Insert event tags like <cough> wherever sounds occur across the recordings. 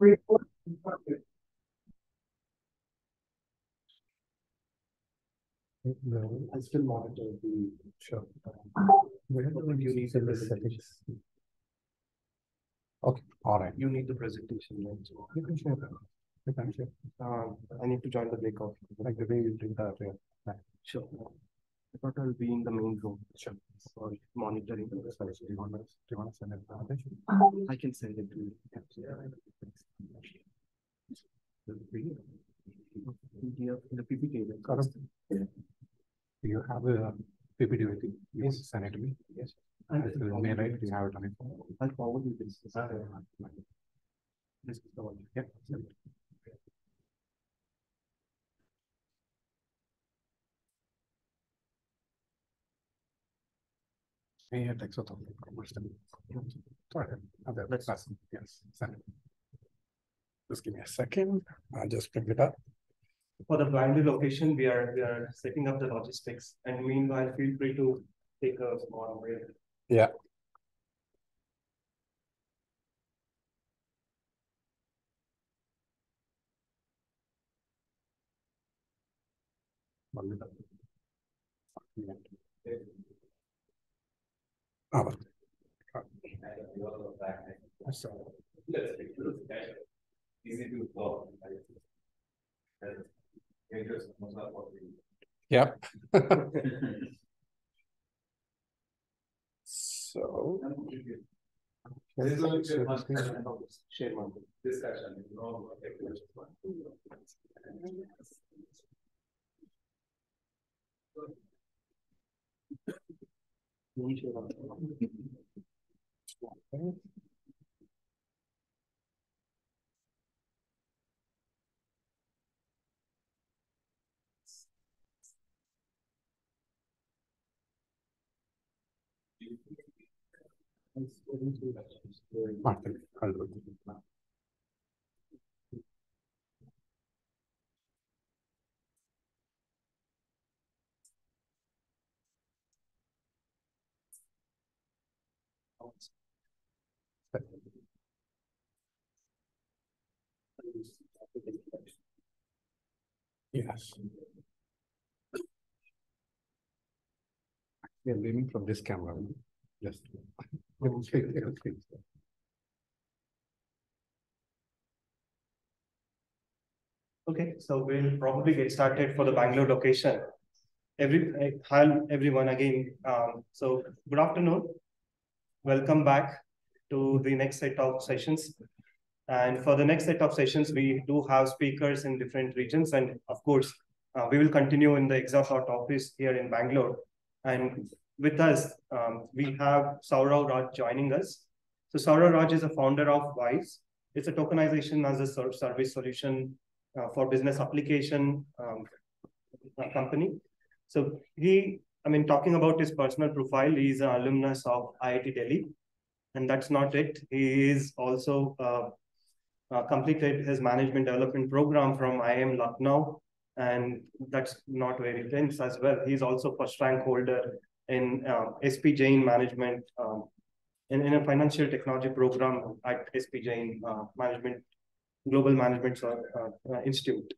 Report. No, I still monitor the. Sure. Where do you need the the settings? Okay, all right. You need the presentation, right? So, You can share that. You can share, Um, I need to join the breakout. like the way you do that, yeah. Sure. I thought I'll be in the main room. Sure. For monitoring. the do you want to, do you want to send presentation? I can send it to you. PDF, the PPT. it. Do you have a PPT with you? You Yes. send it to me? Yes. This is May, right? Do you have it on your phone? I'll forward you this. Uh, this is the one. Yeah. May have text with all the commerce and- Sorry, Let's- that's, yes, send it. Just give me a second, I'll just bring it up. For the Bangalore location, we are, we are setting up the logistics and meanwhile, feel free to take a small break. Yeah. Ah, but- Ah, so, Easy. Yep. So. This is only So- one discussion. Share one. Discussion, no. Martin, I'll do it. Yes. We are leaving from this camera. Just. <laughs> Okay, so we'll probably get started for the Bangalore location. Every, eh, hi, everyone again. Um, so good afternoon. Welcome back to the next set of sessions. And for the next set of sessions, we do have speakers in different regions. And of course, uh, we will continue in the Exafort office here in Bangalore. And with us, um, we have Saurav Raaj joining us. So Saurav Raaj is a founder of Wise. It's a tokenization as a service solution uh, for business application um, uh, company. So he, I mean, talking about his personal profile, he's an alumnus of IIT Delhi. And that's not it. He is also uh, completed his management development program from IIM Lucknow. And that's not it ends as well. He's also first rank holder in uh, SP Jain management um, in, in a financial technology program at SP Jain uh, management Global Management uh, uh, Institute.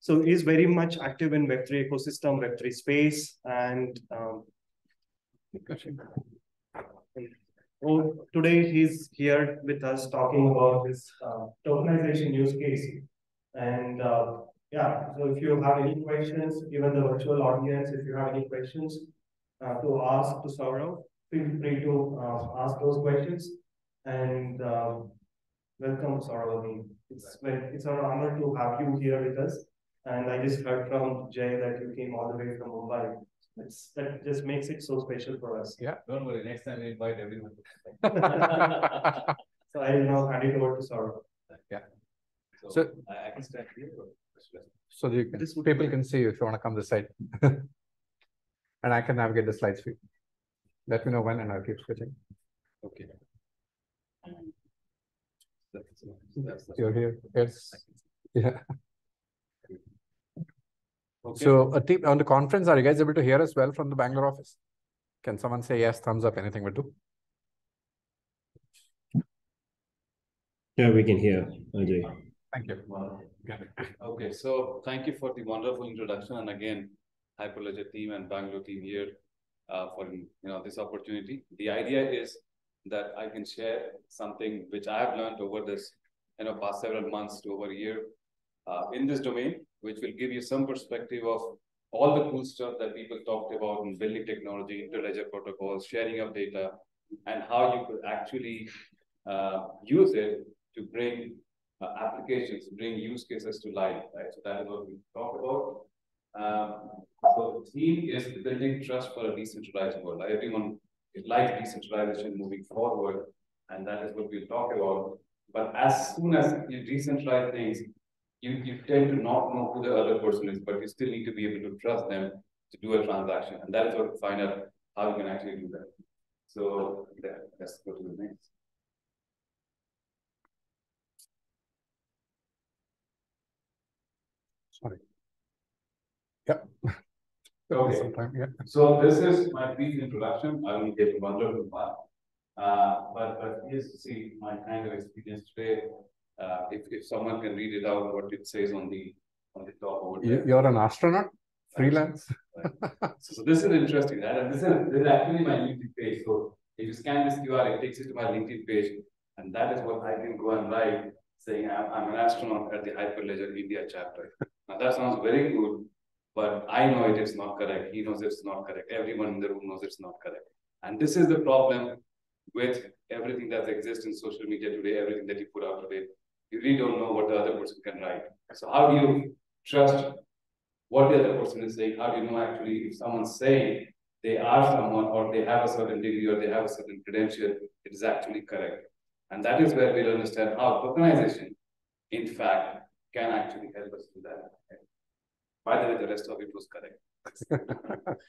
So he's very much active in Web3 ecosystem, Web3 space, and um, oh, today he's here with us talking about his uh, tokenization use case. And uh, yeah, so if you have any questions, even the virtual audience, if you have any questions uh, to ask to Saurav, feel free to uh, ask those questions. And um, Welcome, Saurav. It's it's an honor to have you here with us. And I just heard from Jay that you came all the way from Mumbai. It's, that just makes it so special for us. Yeah. Don't worry, next time we invite everyone. <laughs> So I will now hand it over to Saurav. So- I I can stand here? So you can, This would- people can see you if you want to come this side. <laughs> And I can navigate the slides for you. Let me know when and I'll keep switching. Okay. Um, that's- that's the- You're here, yes, yeah. Okay. So a tip on the conference, are you guys able to hear us well from the Bangalore office? Can someone say yes, thumbs up, anything will do? Yeah, we can hear Ajay. Thank you. Got. Okay, so thank you for the wonderful introduction, and again, Hyperledger team and Bangalore team here uh, for you know this opportunity. The idea is that I can share something which I have learned over this you know past several months to over a year uh, in this domain, which will give you some perspective of all the cool stuff that people talked about in building technology, interledger protocols, sharing of data, and how you could actually uh, use it to bring uh, applications, bring use cases to life, right? So that is what we talk about. Um, so the theme is building trust for a decentralized world. Everyone likes decentralization moving forward, and that is what we'll talk about. But as soon as you decentralize things, you, you tend to not know who the other person is, but you still need to be able to trust them to do a transaction. And that is what we find out how you can actually do that. So yeah, let's go to the next. Sorry. Yep. Okay. Sometime, yeah. So this is my brief introduction. I will get wonderful part. Uh, but, but here's to see my kind of experience today. Uh, if, if someone can read it out, what it says on the, on the top over there. you're an astronaut, freelance. So, so this is interesting, right? And this is, this is actually my LinkedIn page. So if you scan this QR, it takes you to my LinkedIn page. And that is what I can go and write saying I'm, I'm an astronaut at the Hyperledger India chapter. Now that sounds very good, but I know it is not correct. He knows it's not correct. Everyone in the room knows it's not correct. And this is the problem with everything that exists in social media today, everything that you put out today. You really don't know what the other person can write. So how do you trust what the other person is saying? How do you know actually if someone's saying they are someone or they have a certain degree or they have a certain credential, it is actually correct. And that is where we'll understand how tokenization, in fact, can actually help us do that. By the way, the rest of it was correct. <laughs>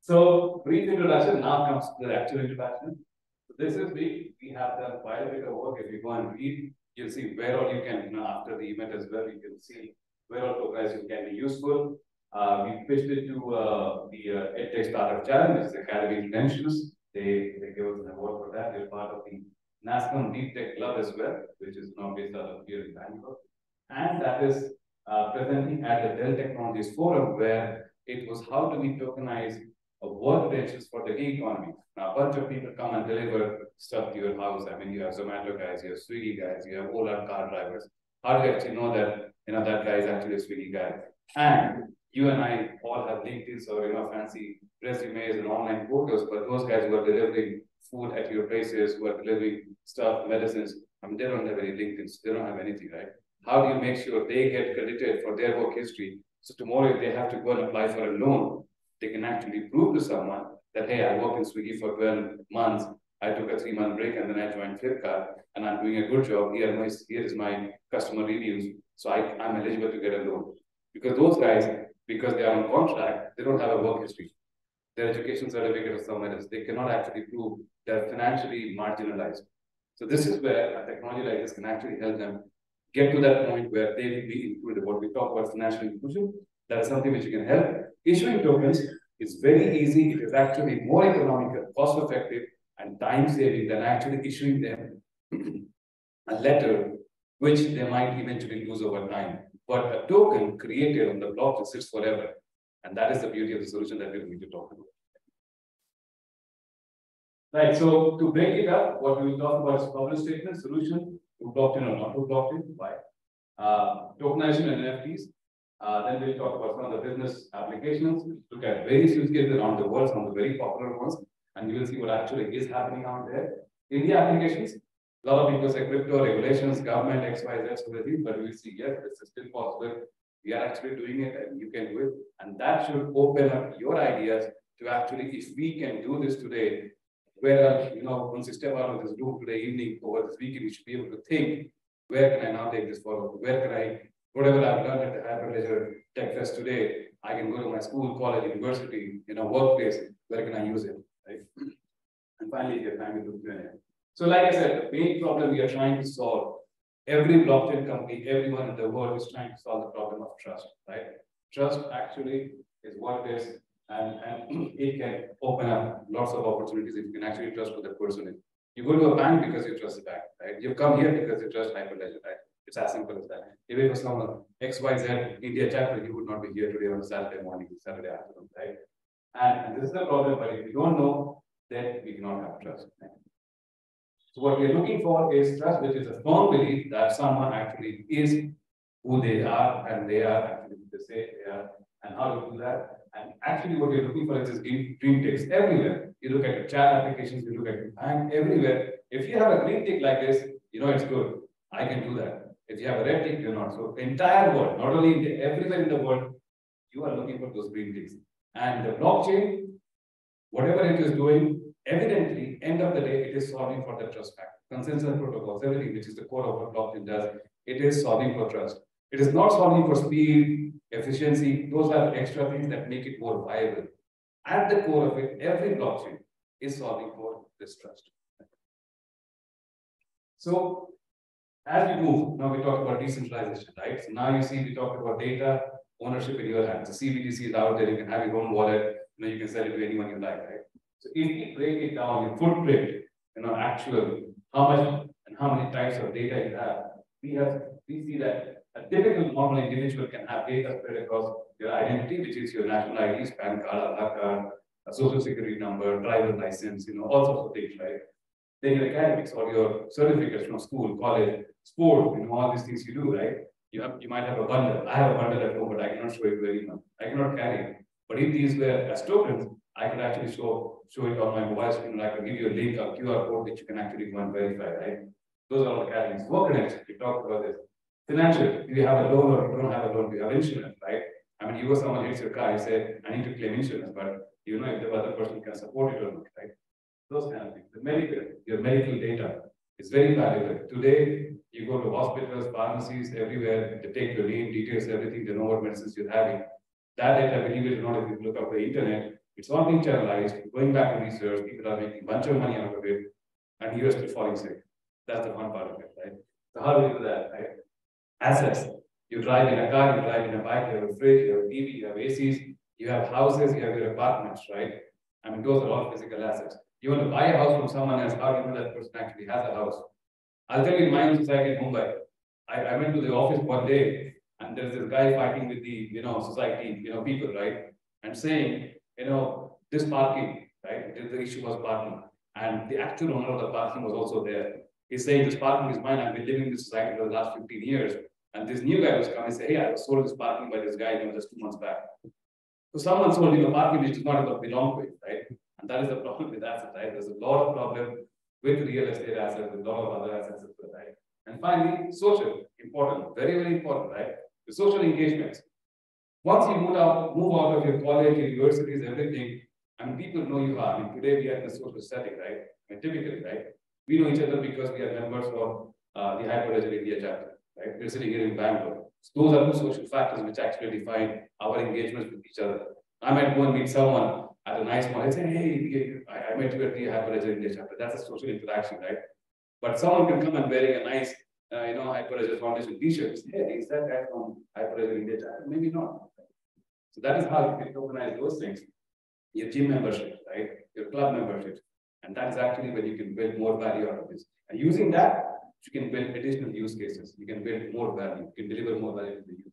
so, brief introduction. Now comes the actual introduction. So this is we we have done quite a bit of work. If you go and read, you'll see where all you can, you know, after the event as well, you can see where all tokenization can be useful. Uh, we pitched it to uh, the uh, EdTech Startup Challenge, is Academy Intentions. They, they gave us an award for that. They're part of the National Deep Tech Club as well, which is now based out of here in Bangalore. And that is uh, presenting at the Dell Technologies Forum, where it was how do we tokenize uh, work credentials for the gig economy. Now, a bunch of people come and deliver stuff to your house. I mean, you have Zomato guys, you have Swiggy guys, you have Ola car drivers. How do you actually know that, you know, that guy is actually a Swiggy guy? And you and I all have LinkedIn's or, you know, fancy resumes and online photos, but those guys who are delivering food at your places, who are delivering stuff, medicines, I mean, they don't have any LinkedIn's, they don't have anything, right? How do you make sure they get credited for their work history? So tomorrow, if they have to go and apply for a loan, they can actually prove to someone that, hey, I worked in Swiggy for 12 months, I took a three month break and then I joined Flipkart and I'm doing a good job. Here, my, here is my customer reviews. So I, I'm eligible to get a loan. Because those guys, because they are on contract, they don't have a work history. Their education certificate or somewhere else, they cannot actually prove they're financially marginalized. So this is where a technology like this can actually help them get to that point where they will be included. What we talk about financial inclusion, that is something which you can help. Issuing tokens is very easy. It is actually more economical, cost effective, and time saving than actually issuing them a letter which they might eventually lose over time. But a token created on the blockchain sits forever. And that is the beauty of the solution that we're going to talk about. Right, so to break it up, what we will talk about is problem statement, solution, to blockchain or not to blockchain, why? Uh, tokenization and NFTs. Uh, then we'll talk about some of the business applications, look at various use cases around the world, some of the very popular ones, and you will see what actually is happening out there. In the applications, a lot of people say crypto, regulations, government, X, Y, Z, so everything, but we'll see, yes, this is still possible. We are actually doing it and you can do it. And that should open up your ideas to actually, if we can do this today, where, you know, once you step out of this room today evening over this weekend, you should be able to think, where can I now take this forward? Where can I, whatever I've learned at the Hyperledger Tech Fest today, I can go to my school, college, university, you know, workplace, where can I use it, right? And finally, get time to do Q&A. So like I said, the main problem we are trying to solve, every blockchain company, everyone in the world is trying to solve the problem of trust, right? Trust actually is what it is, and, and <clears throat> it can open up lots of opportunities if you can actually trust what the person is. You go to a bank because you trust the bank, right? You come here because you trust Hyperledger, right? It's as simple as that. If it was someone XYZ India chapter, he would not be here today on a Saturday morning, Saturday afternoon, right? And, and this is the problem, but if you don't know, then we cannot have trust. Right? So what we're looking for is trust, which is a firm belief that someone actually is who they are and they are actually who they say they are and how to do that. And actually what we're looking for is this green, ticks everywhere. You look at your chat applications, you look at your bank, everywhere. If you have a green tick like this, you know it's good. I can do that. If you have a red tick, you're not. So entire world, not only in everywhere in the world, you are looking for those green ticks. And the blockchain, whatever it is doing, evidently, end of the day, it is solving for the trust factor. Consensus protocols, everything which is the core of what blockchain does, it is solving for trust. It is not solving for speed, efficiency. Those are extra things that make it more viable. At the core of it, every blockchain is solving for this trust. So as we move, now we talk about decentralization, right? So now you see we talk about data ownership in your hands. The CBDC is out there, you can have your own wallet, you know, you can sell it to anyone you like, right? So if we break it down, your footprint, you know, actual, how much and how many types of data you have, we have we see that a typical normal individual can have data spread across your identity, which is your national ID, PAN card, Aadhaar card, a social security number, driver license, you know, all sorts of things, right? Then your academics or your certificates from school, college, sport, you know, all these things you do, right? You have you might have a bundle. I have a bundle at home, but I cannot show it very anyone. I cannot carry it. But if these were as tokens, I could actually show show it on my mobile screen. I can give you a link, a QR code, which you can actually go and verify, right? Those are all the categories. Work connect, we talked about this. Financial, do you have a loan or you don't have a loan? Do you have insurance, right? I mean, you or someone hits your car, you say, I need to claim insurance, but you know if the other person can support it or not, right? Those kind of things. The medical, your medical data is very valuable. Today, you go to hospitals, pharmacies, everywhere, they take your name, details, everything, they know what medicines you're having. That data, believe it or not, if you look up the internet, it's all being channelized, going back to research, people are making a bunch of money out of it, and you're still falling sick. That's the fun part of it, right? So how do we do that, right? assets. You drive in a car, you drive in a bike, you have a fridge, you have a TV, you have ACs, you have houses, you have your apartments, right? I mean, those are all physical assets. You want to buy a house from someone else, how do you know that person actually has a house? I'll tell you in my own society in Mumbai. I, I went to the office one day and there's this guy fighting with the, you know, society, you know, people, right? And saying, you know, this parking, right? The issue was parking. And the actual owner of the parking was also there. He's saying this parking is mine. I've been living in this society for the last 15 years. And this new guy was coming and say, hey, I was sold this parking by this guy, you know, just two months back. So someone sold you a parking which does not belong to it, right? And that is the problem with assets, right? There's a lot of problem with real estate assets, with a lot of other assets as well, right? And finally, social, important, very, very important, right? The social engagements. Once you move out, move out of your college, universities, everything, and people know you are. I mean, today we are in a social setting, right? I mean, typically, right? We know each other because we are members of uh, the Hyperledger India chapter right? We're sitting here in Bangalore. So those are the social factors which actually define our engagements with each other. I might go and meet someone at a nice mall and say, hey, I, I met you at the Hyperledger India chapter. That's a social interaction, right? But someone can come and wearing a nice, uh, you know, Hyperledger Foundation t-shirt. Hey, is that guy from Hyperledger India chapter? Maybe not. So that is how you can tokenize those things. Your gym membership, right? Your club membership. And that's actually when you can build more value out of this. And using that, you can build additional use cases. You can build more value. You can deliver more value to the user.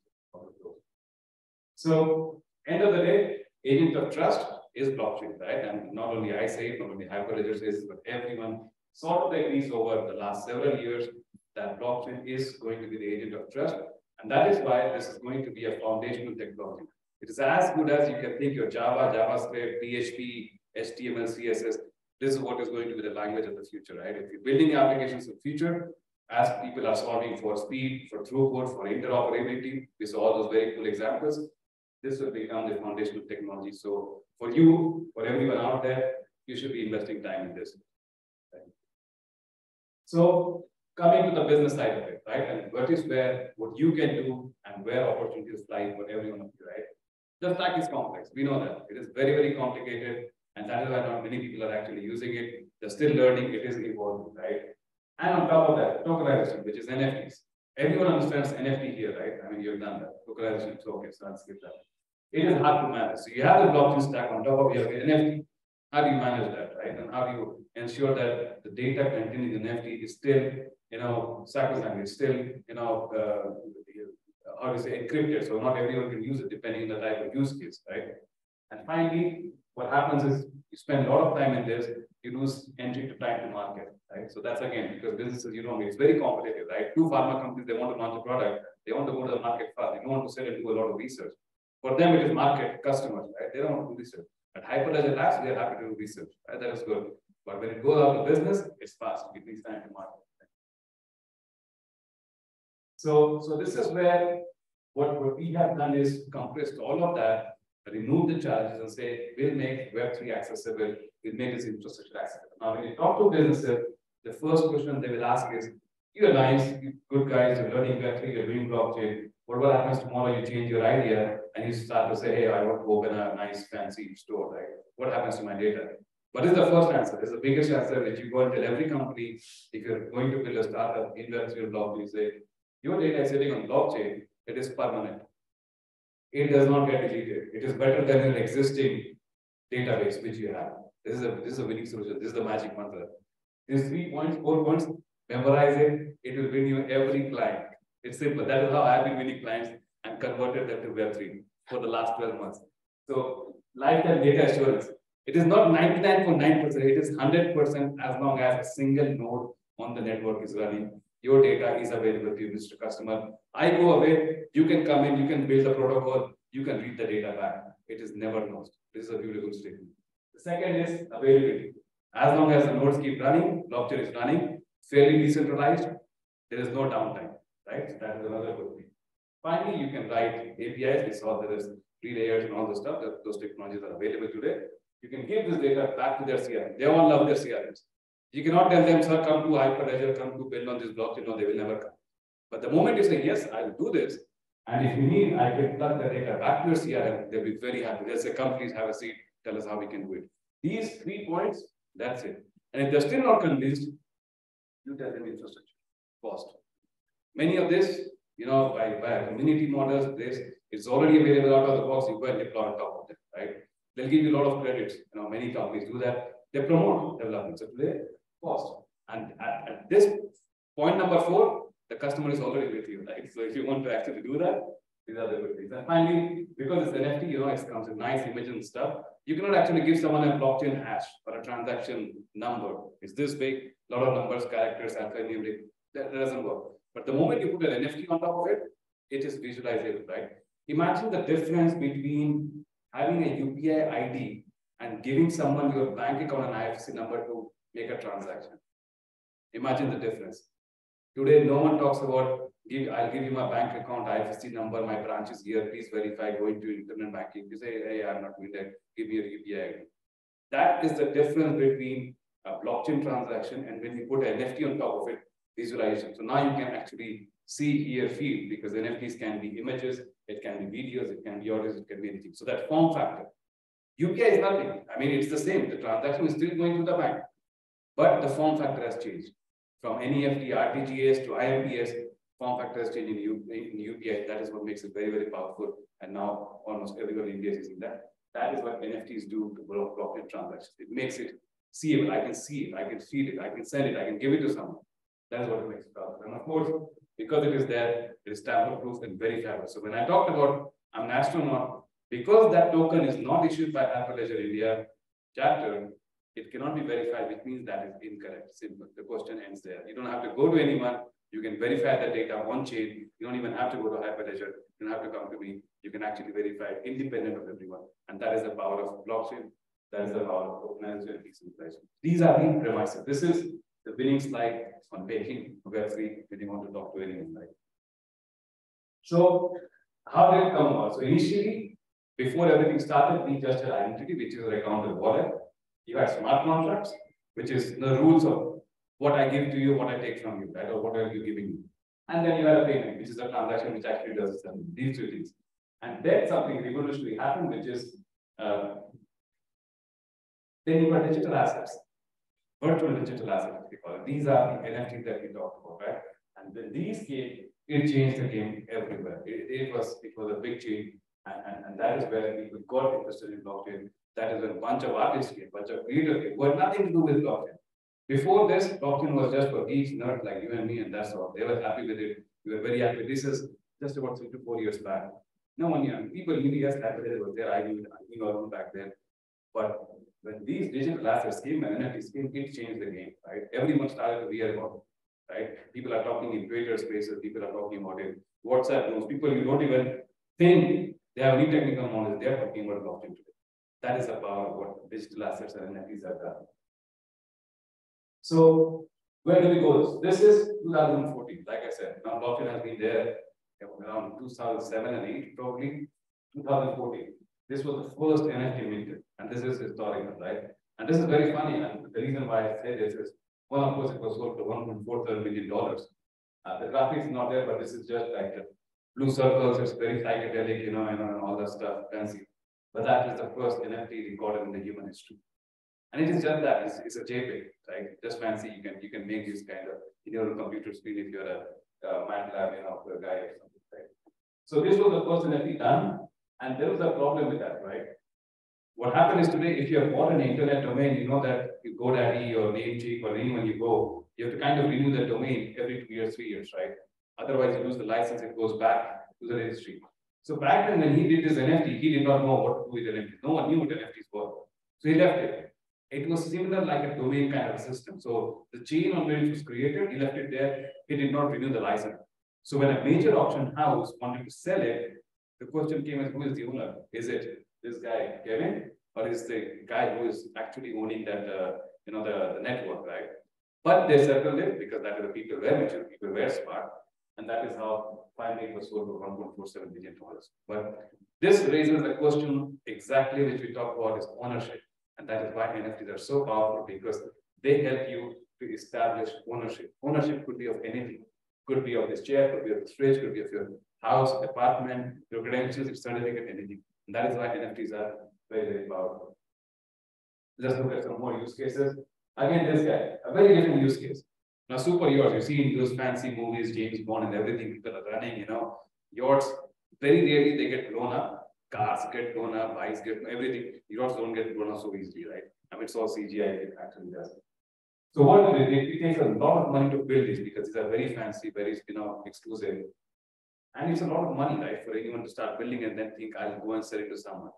So, end of the day, agent of trust is blockchain, right? And not only I say it, not only Hyperledger says it, but everyone sort of agrees over the last several years that blockchain is going to be the agent of trust. And that is why this is going to be a foundational technology. It is as good as you can think your Java, JavaScript, PHP, HTML, CSS this is what is going to be the language of the future, right? If you're building applications of the future, as people are solving for speed, for throughput, for interoperability, we saw all those very cool examples. This will become the foundational technology. So for you, for everyone out there, you should be investing time in this. So coming to the business side of it, right? And what is where what you can do and where opportunities lie for every one of you, right? The stack is complex. We know that. It is very, very complicated. And that is why not many people are actually using it. They're still learning, it is evolving, right? And on top of that, tokenization, which is NFTs. Everyone understands NFT here, right? I mean, you've done that. Tokenization, so okay, so I'll skip that. It is hard to manage. So you have the blockchain stack on top of your NFT. How do you manage that, right? And how do you ensure that the data contained in the NFT is still, you know, sacrosanct, it's still, you know, uh, how do you say encrypted, so not everyone can use it depending on the type of use case, right? And finally, what happens is you spend a lot of time in this, you lose entry to time to market, right? So that's again, because businesses, you know, it's very competitive, right? Two pharma companies, they want to launch a product, they want to go to the market fast, they don't want to sit and do a lot of research. For them, it is market customers, right? They don't want to do research. At Hyperledger Labs, they're happy to do research, right? That is good. But when it goes out of business, it's fast. It needs time to market. So, so this is where what, what we have done is compressed all of that, remove the charges and say, we'll make Web3 accessible, we'll make this infrastructure accessible. Now, when you talk to businesses, the first question they will ask is, you're nice, you good guys, you're learning Web3, you're doing blockchain. What, what happens tomorrow you change your idea and you start to say, hey, I want to open a nice fancy store, right? What happens to my data? What is the first answer? It's the biggest answer that you go and tell every company, if you're going to build a startup in Web3 or blockchain, you say, your data is sitting on blockchain, it is permanent. It does not get deleted. It is better than an existing database which you have. This is a this is a winning solution. This is the magic mantra. These three points, four points, memorize it. It will win you every client. It's simple. That is how I've been winning clients and converted them to Web3 for the last 12 months. So lifetime data assurance. It is not 99.9%, it is 100% as long as a single node on the network is running your data is available to you, Mr. Customer. I go away, you can come in, you can build a protocol, you can read the data back. It is never lost. This is a beautiful statement. The second is availability. As long as the nodes keep running, blockchain is running, fairly decentralized, there is no downtime, right? That is another good thing. Finally, you can write APIs. We saw there is three layers and all the stuff that those technologies are available today. You can give this data back to their CRM. They all love their CRMs. You cannot tell them, sir, come to Hyperledger, come to build on this blockchain. No, they will never come. But the moment you say, yes, I will do this, and if you need, I can plug the data back to your CRM, they'll be very happy. They'll say, come, please have a seat, tell us how we can do it. These three points, that's it. And if they're still not convinced, you tell them infrastructure, cost. Many of this, you know, by, by community models, this is already available out of the box, you go deploy on top of it, right? They'll give you a lot of credits. You know, many companies do that. They promote development. So today, cost. And at, at this point number four, the customer is already with you, right? So if you want to actually do that, these are the good things. And finally, because it's NFT, you know, it comes with nice images and stuff. You cannot actually give someone a blockchain hash or a transaction number. It's this big, a lot of numbers, characters, alphanumeric. That, that doesn't work. But the moment you put an NFT on top of it, it is visualizable, right? Imagine the difference between having a UPI ID and giving someone your bank account and IFSC number to make a transaction. Imagine the difference. Today, no one talks about, give, I'll give you my bank account, IFSC number, my branch is here, please verify, go into internet banking. You say, hey, I'm not doing that, give me your UPI ID. That is the difference between a blockchain transaction and when you put an NFT on top of it, visualization. So now you can actually see, hear, feel, because NFTs can be images, it can be videos, it can be audios, it can be anything. So that form factor. UPI is nothing. I mean, it's the same. The transaction is still going to the bank. But the form factor has changed. From NEFT, RTGS to IMPS, form factor has changed in, U, in UPI. That is what makes it very, very powerful. And now almost everyone in India is using that. That is what NFTs do to block blockchain transactions. It makes it seeable. I can see it, I can feel it, I can send it, I can give it to someone. That is what it makes it powerful. And of course, because it is there, it is tamper proof and very verifiable. So when I talked about I'm an astronaut, because that token is not issued by Hyperledger India chapter, it cannot be verified, which means that is incorrect. Simple. The question ends there. You don't have to go to anyone. You can verify the data on chain. You don't even have to go to Hyperledger. You don't have to come to me. You can actually verify it independent of everyone. And that is the power of blockchain. That is the power of tokenization and decentralization. These are the premises. This is the winning slide on baking Web3 when you want to talk to anyone, right? So how did it come about? So initially, before everything started, we just had identity, which is a account wallet. You have smart contracts, which is the rules of what I give to you, what I take from you, right? Or what are you giving me? And then you have a payment, which is a transaction which actually does these two things. And then something revolutionary happened, which is uh, then you got digital assets, virtual digital assets, we call it. These are the NFTs that we talked about, right? And when these came, it changed the game everywhere. It, it was it was a big change And, and, and that is where people got interested in blockchain. That is when a bunch of artists came, bunch of creators came, who had nothing to do with blockchain. Before this, blockchain was just for geeks, nerds like you and me, and that's all. They were happy with it. We were very happy. This is just about three to four years back. No one young People knew yes, that was there. I knew, back then. But when these digital assets came and NFTs came, it changed the game, right? Everyone started to hear about it, right? People are talking in Twitter spaces, people are talking about it, WhatsApp groups, people you don't even think they have any technical knowledge, they are talking about blockchain today. That is the power of what digital assets and NFTs have done. So where do we go? This is 2014, like I said, now blockchain has been there around 2007 and 8, probably 2014. This was the first NFT minted, and this is historical, right? And this is very funny, and the reason why I say this is, well, of course, it was sold for 1.43 million dollars. Uh, the graphics is not there, but this is just like blue circles. It's very psychedelic, you know, and, and all that stuff, fancy. But that is the first NFT recorded in the human history. And it is just that it's, it's a JPEG, right? Just fancy. You can you can make this kind of in your computer screen if you're a, a MATLAB, you know, a guy or something, right? So this was the first NFT done, and there was a problem with that, right? What happened is today, if you have bought an internet domain, you know that you go GoDaddy or Namecheap or anyone you go, you have to kind of renew the domain every two years, three years, right? Otherwise, you lose the license, it goes back to the registry. So back then, when he did this NFT, he did not know what to do with NFTs. No one knew what NFTs were. So he left it. It was similar like a domain kind of system. So the chain on which it was created, he left it there. He did not renew the license. So when a major auction house wanted to sell it, the question came as who is the owner? Is it this guy, Kevin, or is the guy who is actually owning that, uh, you know, the, the network, right? But they settled it because that is the people were mature, people were smart, and that is how finally it was sold for 1.47 billion dollars. But this raises the question exactly which we talk about is ownership, and that is why NFTs are so powerful because they help you to establish ownership. Ownership could be of anything, could be of this chair, could be of this fridge, could be of your house, apartment, your credentials, your certificate, anything. And that is why NFTs are very, very powerful. Let's look at some more use cases. Again, this guy, a very different use case. Now, super yachts, you see in those fancy movies, James Bond and everything, people are running, you know, yachts, very rarely they get blown up. Cars get blown up, bikes get everything. Yachts don't get blown up so easily, right? I mean, it's all CGI, it actually does. So what do? It takes a lot of money to build these because these are very fancy, very, you know, exclusive. And it's a lot of money, right, for anyone to start building and then think, I'll go and sell it to someone.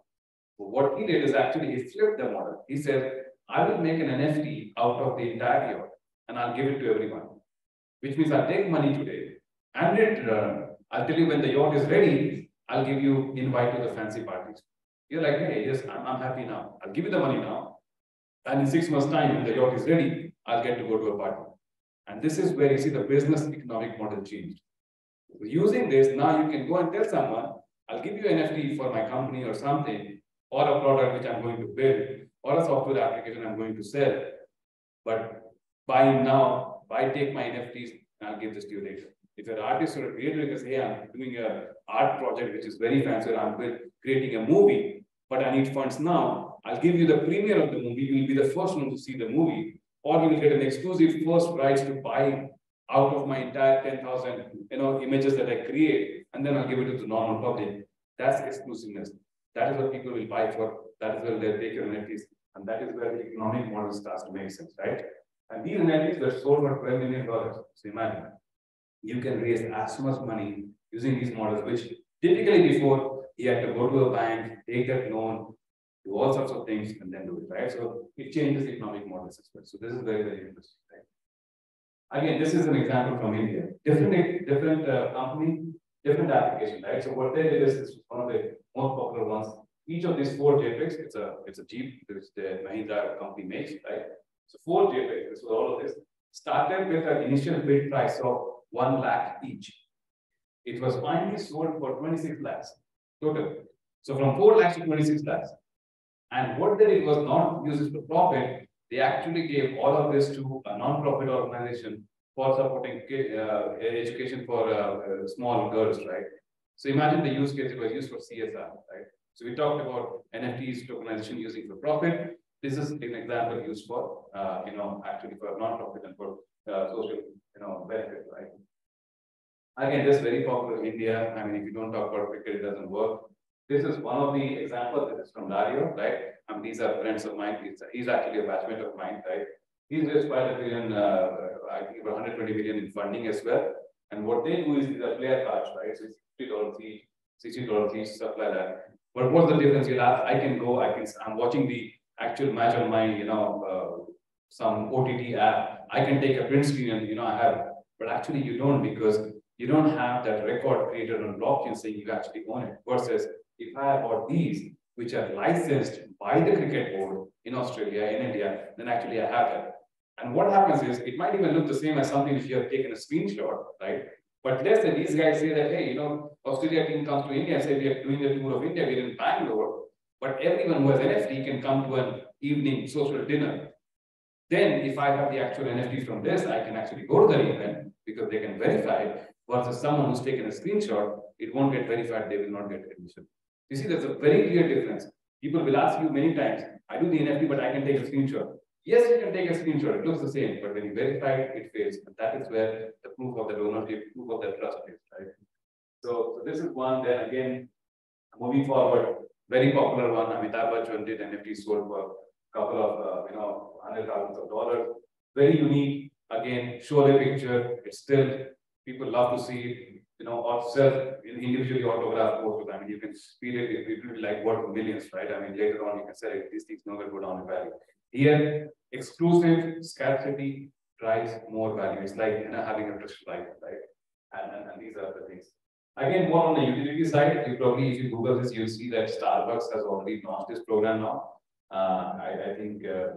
But what he did is actually he flipped the model. He said, I will make an NFT out of the entire yacht and I'll give it to everyone. Which means I'll take money today and in return, uh, I'll tell you when the yacht is ready, I'll give you invite to the fancy parties. You're like, hey, yes, I'm, I'm happy now. I'll give you the money now. And in six months' time, when the yacht is ready, I'll get to go to a party. And this is where you see the business economic model changed. Using this, now you can go and tell someone, I'll give you NFT for my company or something, or a product which I'm going to build, or a software application I'm going to sell. But buy now, buy take my NFTs, and I'll give this to you later. If you're an artist or a creator, you can say, hey, I'm doing a art project which is very fancy, I'm creating a movie, but I need funds now. I'll give you the premiere of the movie. You'll be the first one to see the movie, or you will get an exclusive first prize to buy out of my entire 10,000 you know, images that I create, and then I'll give it to the normal public. That's exclusiveness. That is what people will buy for. That is where they take your NFTs. And that is where the economic model starts to make sense, right? And these NFTs were sold for $12 million. So imagine, you can raise as much money using these models, which typically before you had to go to a bank, take that loan, do all sorts of things, and then do it, right? So it changes the economic models as well. So this is very, very interesting, right? Again, this is an example from India. Different, different uh, company, different application, right? So what they did is, is one of the most popular ones. Each of these four JPEGs, it's a it's a Jeep, which the Mahindra company makes, right? So four JPEGs, this was all of this, started with an initial bid price of one lakh each. It was finally sold for 26 lakhs total. So from 4 lakhs to 26 lakhs. And what they did was not use it for profit, they actually gave all of this to a non-profit organization for supporting uh, education for uh, uh, small girls, right? So imagine the use case it was used for CSR, right? So we talked about NFTs tokenization using for profit. This is an example used for, uh, you know, actually for non-profit and for uh, social, you know, benefit, right? Again, this is very popular in India. I mean, if you don't talk about cricket, it doesn't work. This is one of the examples. This is from Rario, right? And these are friends of mine. He's, he's actually a batchmate of mine, right? He's raised quite a billion, uh, I think about 120 million in funding as well. And what they do is these are player cards, right? So it's fifty dollars each, sixty dollars each, stuff like that. But what's the difference? You'll ask, I can go, I can, I'm watching the actual match on my, you know, uh, some OTT app. I can take a print screen and, you know, I have, but actually you don't because you don't have that record created on blockchain saying you actually own it. Versus if I have bought these, which are licensed by the cricket board in Australia, in India, then actually I have that. And what happens is it might even look the same as something if you have taken a screenshot, right? But let's say these guys say that, hey, you know, Australia team comes to India and say we are doing the tour of India, we're in Bangalore, but everyone who has NFT can come to an evening social dinner. Then if I have the actual NFT from this, I can actually go to the event because they can verify it versus someone who's taken a screenshot, it won't get verified, they will not get admission. You see, there's a very clear difference. People will ask you many times, I do the NFT, but I can take a screenshot. Yes, you can take a screenshot, it looks the same, but when you verify it, it fails. And that is where the proof of the ownership, proof of the trust is, right? So, so this is one, then again, moving forward, very popular one, Amitabh Bachchan did NFT sold for a couple of, uh, you know, hundred thousands of dollars. Very unique, again, show the picture, it's still, people love to see it, you know, or self individually autograph photos. I mean, you can feel it, it will be like worth millions, right? I mean, later on, you can sell it, these things never go down in value. Here, exclusive scarcity drives more value. It's like you know, having a treasure life, right? And, and, and, these are the things. Again, more on the utility side, you probably, if you Google this, you'll see that Starbucks has already launched this program now. Uh, I, I, think, uh,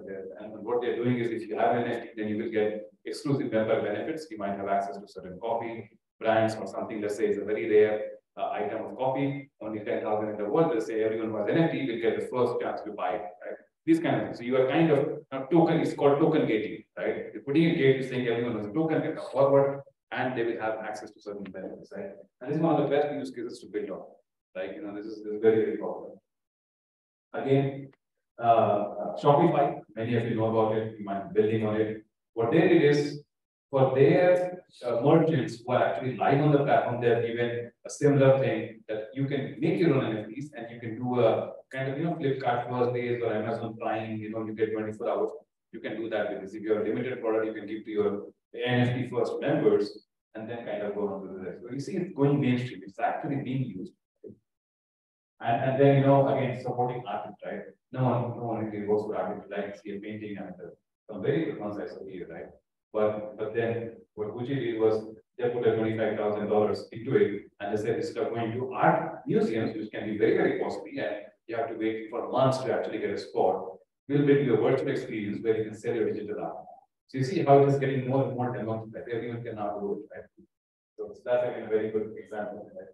and what they're doing is if you have an NFT, then you will get exclusive member benefits. You might have access to certain coffee brands or something, let's say is a very rare uh, item of coffee, only 10,000 in the world. Let's say everyone who has NFT will get the first chance to buy it, right? These kind of things. So you are kind of a token, it's called token gating, right? You're putting a gate, saying everyone has a token, can come forward, and they will have access to certain benefits, right? And this is one of the best use cases to build on. Like, you know, this is, this is very, very popular. Again, uh, Shopify, many of you know about it, you might be building on it. What they did is, for their uh, merchants who are actually live on the platform, they have given a similar thing that you can make your own NFTs and you can do a kind of, you know, Flipkart first days or Amazon Prime, you know, you get 24 hours. You can do that because if you have a limited product, you can give to your NFT first members and then kind of go on to the rest. So you see it's going mainstream, it's actually being used. And, and then, you know, again, supporting artists, right? No one, no one really works with artists like see a painting and uh, some very good ones I saw here, right? But but then what Gucci did was they put a twenty-five thousand dollars into it, and they said instead of going to art museums, which can be very very costly, and you have to wait for months to actually get a spot. We'll build you a virtual experience where you can sell your digital art. So you see how it is getting more and more democratized. Everyone can now do it, right? So that's again a very good example. Right?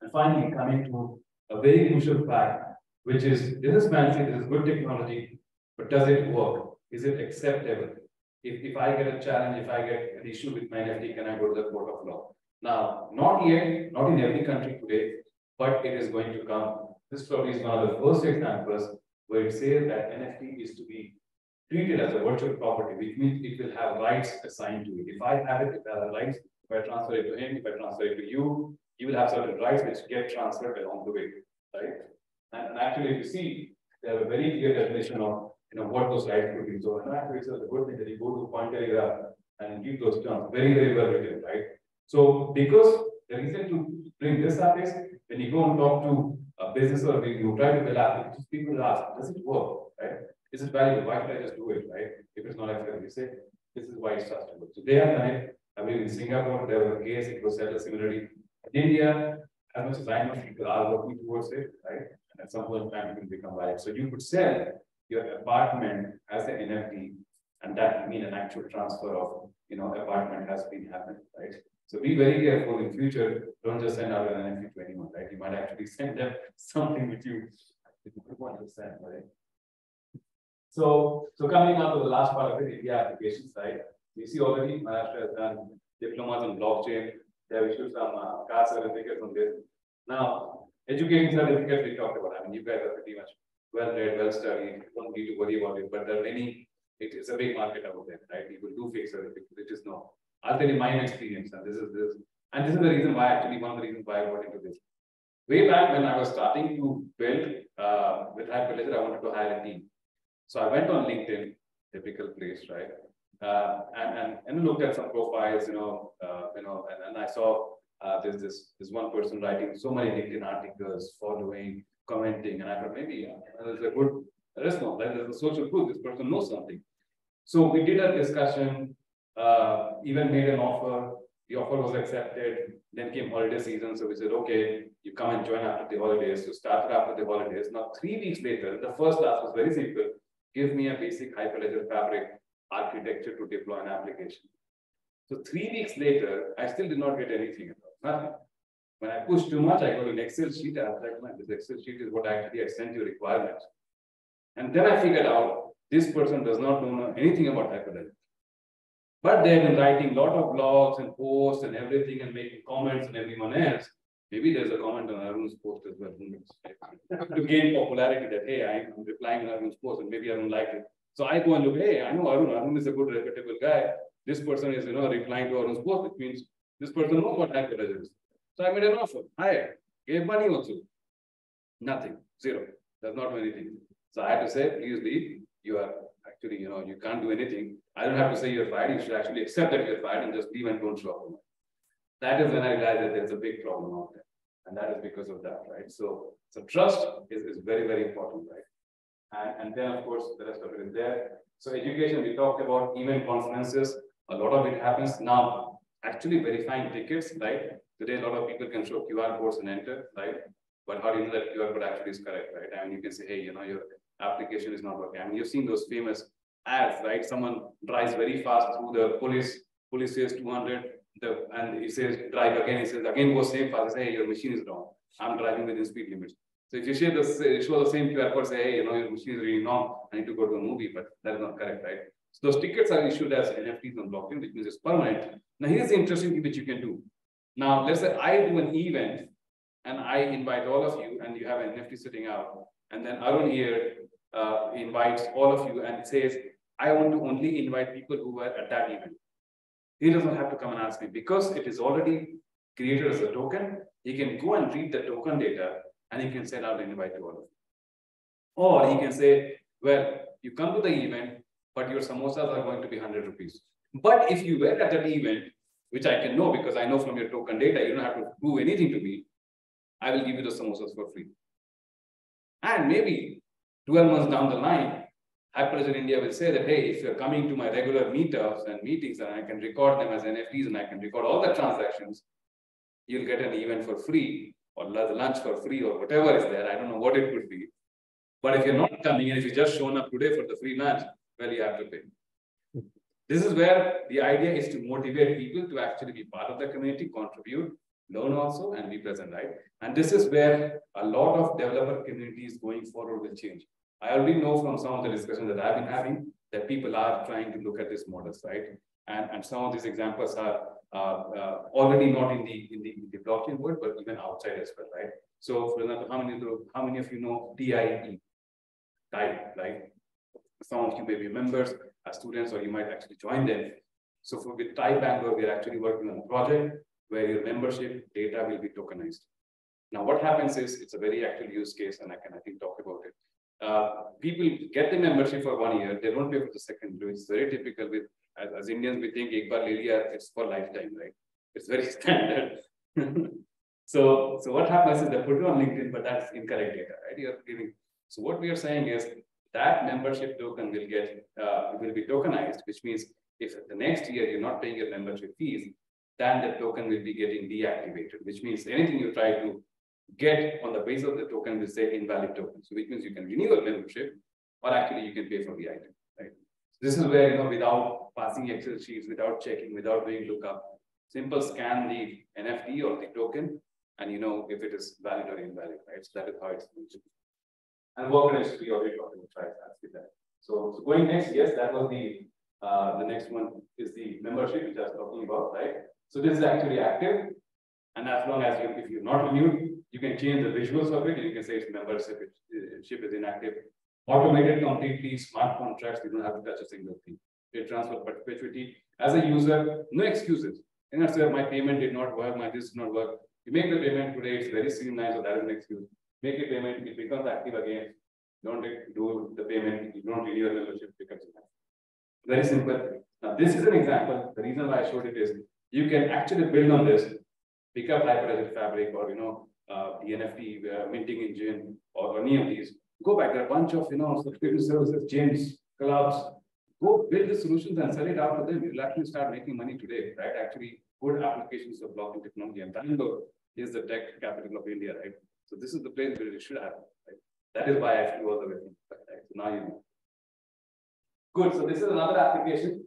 And finally, coming to a very crucial fact, which is this is fancy, this is good technology, but does it work? Is it acceptable? If, if I get a challenge, if I get an issue with my NFT, can I go to the court of law? Now, not yet, not in every country today, but it is going to come. This probably is one of the first examples where it says that NFT is to be treated as a virtual property, which means it will have rights assigned to it. If I have it, it has rights. If I transfer it to him, if I transfer it to you, you will have certain rights which get transferred along the way, right? And, and actually, if you see, they have a very clear definition of you know what those rights could be. So and actually, it's a good thing that you go to Cointelegraph and give those terms very, very well written, right? So because the reason to bring this up is when you go and talk to a business or you try to build applications, people ask, does it work, right? Is it valuable? Why should I just do it, right? If it's not acceptable, you say, this is why it's trustable. So they have done it. I mean, in Singapore, there was a case, it was settled similarly. In India, as much as I know, people are working towards it, right? And at some point in time, it will become viable. So you could sell your apartment as an NFT, and that mean an actual transfer of, you know, apartment has been happening, right? So be very careful in future. Don't just send out an NFT to anyone, right? You might actually send them <laughs> something which you, you want to send, right? So, so coming now to the last part of it, India application side, we see already Maharashtra has done diplomas on blockchain. They have issued some uh, caste certificates on this. Now, education certificates we talked about. I mean, you guys are pretty much well read, well studied. Don't need to worry about it. But there are many. It is a big market out there, right? People do certificates. It is no. I'll tell you my experience, and this is this, and this is the reason why actually one of the reasons why I got into this. way back when I was starting to build uh, with Hyperledger, I wanted to hire a team. So I went on LinkedIn, typical place, right? Uh, and, and, and looked at some profiles, you know, uh, you know, and, and I saw uh, there's this, this one person writing so many LinkedIn articles, following, commenting, and I thought maybe yeah, there's a good response? There's a social proof, this person knows something. So we did a discussion, uh, even made an offer. The offer was accepted. Then came holiday season. So we said, okay, you come and join after the holidays. So started after the holidays. Now, three weeks later, the first task was very simple. Give me a basic Hyperledger Fabric architecture to deploy an application. So three weeks later, I still did not get anything nothing. When I push too much, I go to an Excel sheet I was like, man, this Excel sheet is what actually I sent you requirements. And then I figured out this person does not know anything about Hyperledger. But they've been writing a lot of blogs and posts and everything and making comments and everyone else. Maybe there's a comment on Arun's post as well. <laughs> to gain popularity that, hey, I'm replying on Arun's post and maybe Arun liked it. So I go and look, hey, I know Arun. Arun is a good, reputable guy. This person is, you know, replying to Arun's post, which means this person knows what Hyperledger is. So I made an offer. Hi, gave money also. Nothing, zero. Does not anything. So I had to say, please leave. You are actually, you know, you can't do anything. I don't have to say you're fired. You should actually accept that you're fired and just leave and don't show up. That is when I realized that there's a big problem out there. And that is because of that, right? So, so trust is, is very, very important, right? And, and then, of course, the rest of it is there. So education, we talked about event conferences. A lot of it happens now. Actually verifying tickets, right? Today, a lot of people can show QR codes and enter, right? But how do you know that QR code actually is correct, right? I mean, you can say, hey, you know, your application is not working. I mean, you've seen those famous ads, right? Someone drives very fast through the police, police says 200, the, and he says drive again, he says again go same fast, say, hey, your machine is wrong. I'm driving within speed limits. So if you share the, show the same QR code, say, hey, you know, your machine is really wrong, I need to go to a movie, but that is not correct, right? So those tickets are issued as NFTs on blockchain, which means it's permanent. Now here's the interesting thing that you can do. Now, let's say I do an event and I invite all of you and you have an NFT sitting out. And then Arun here uh, invites all of you and says, I want to only invite people who were at that event. He doesn't have to come and ask me because it is already created as a token. He can go and read the token data and he can send out an invite to all of you. Or he can say, well, you come to the event, but your samosas are going to be 100 rupees. But if you were at that event, which I can know because I know from your token data, you don't have to prove anything to me, I will give you the samosas for free. And maybe 12 months down the line, Hyperledger India will say that, hey, if you're coming to my regular meetups and meetings and I can record them as NFTs and I can record all the transactions, you'll get an event for free or lunch for free or whatever is there. I don't know what it could be. But if you're not coming and if you just shown up today for the free lunch, well, you have to pay. This is where the idea is to motivate people to actually be part of the community, contribute, learn also, and be present, right? And this is where a lot of developer communities going forward will change. I already know from some of the discussions that I've been having that people are trying to look at these models, right? And, and some of these examples are uh, uh, already not in the, in the in the blockchain world, but even outside as well, right? So, for example, how many how many of you know TIE, TIE, right? Some of you may be members, students, or you might actually join them. So, for with TIE Bangalore, we're actually working on a project where your membership data will be tokenized. Now, what happens is it's a very actual use case, and I can, I think, talk about it. Uh, people get the membership for one year, they don't pay for the second year. It's very typical with, as, as Indians, we think Ekbar Lilia, it's for lifetime, right? It's very <laughs> standard. <laughs> so, so what happens is they put it on LinkedIn, but that's incorrect data, right? You're giving. So what we are saying is that membership token will get, uh, will be tokenized, which means if the next year you're not paying your membership fees, then the token will be getting deactivated, which means anything you try to get on the base of the token will say invalid token. So which means you can renew your membership or actually you can pay for the item, right? This is where, you know, without passing Excel sheets, without checking, without doing lookup, simple scan the NFT or the token and you know if it is valid or invalid, right? So that is how it's functioning. And work we already talked about try with that. So, so going next, yes, that was the uh, the next one is the membership which I was talking about, right? So this is actually active. And as long as you, if you're not renewed, you can change the visuals of it. You can say it's membership ship is inactive. Automated completely, smart contracts, you don't have to touch a single thing. They transfer perpetuity. As a user, no excuses. And that's where my payment did not work, my this did not work. You make the payment today, it's very streamlined, so that is an excuse. Make a payment, it becomes active again. Don't do the payment, you don't renew the membership, becomes inactive. Very simple. Now, this is an example. The reason why I showed it is you can actually build on this, pick up Hyperledger Fabric or, you know, uh, the NFT uh, minting engine or any of these. Go back, there a bunch of, you know, subscription services, gyms, clubs. Go build the solutions and sell it out to them. You'll actually start making money today, right? Actually, good applications of blockchain technology. And Bangalore is the tech capital of India, right? So this is the place where it should happen, right? That is why I flew all the way right? So now you know. Good. So this is another application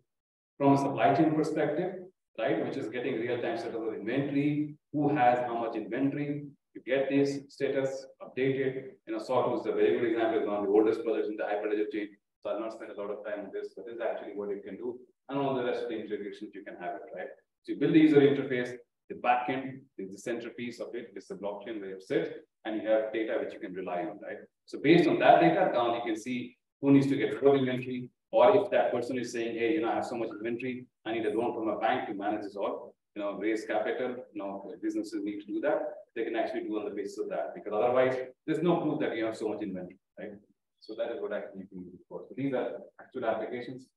from a supply chain perspective, right? Which is getting real-time status of inventory, who has how much inventory. You get this status updated. You know, Sawtooth is a very good example, is one of the oldest projects in the hyperledger chain. So I'll not spend a lot of time on this, but this is actually what you can do. And all the rest of the integrations you can have it, right? So you build the user interface, the backend is the centerpiece of it, it's the blockchain where you sit, and you have data which you can rely on, right? So based on that data, down you can see who needs to get full inventory, or if that person is saying, hey, you know, I have so much inventory, I need a loan from a bank to manage this all, you know, raise capital, you know, businesses need to do that, they can actually do on the basis of that, because otherwise there's no proof that you have so much inventory, right? So that is what you can use for. So these are actual applications.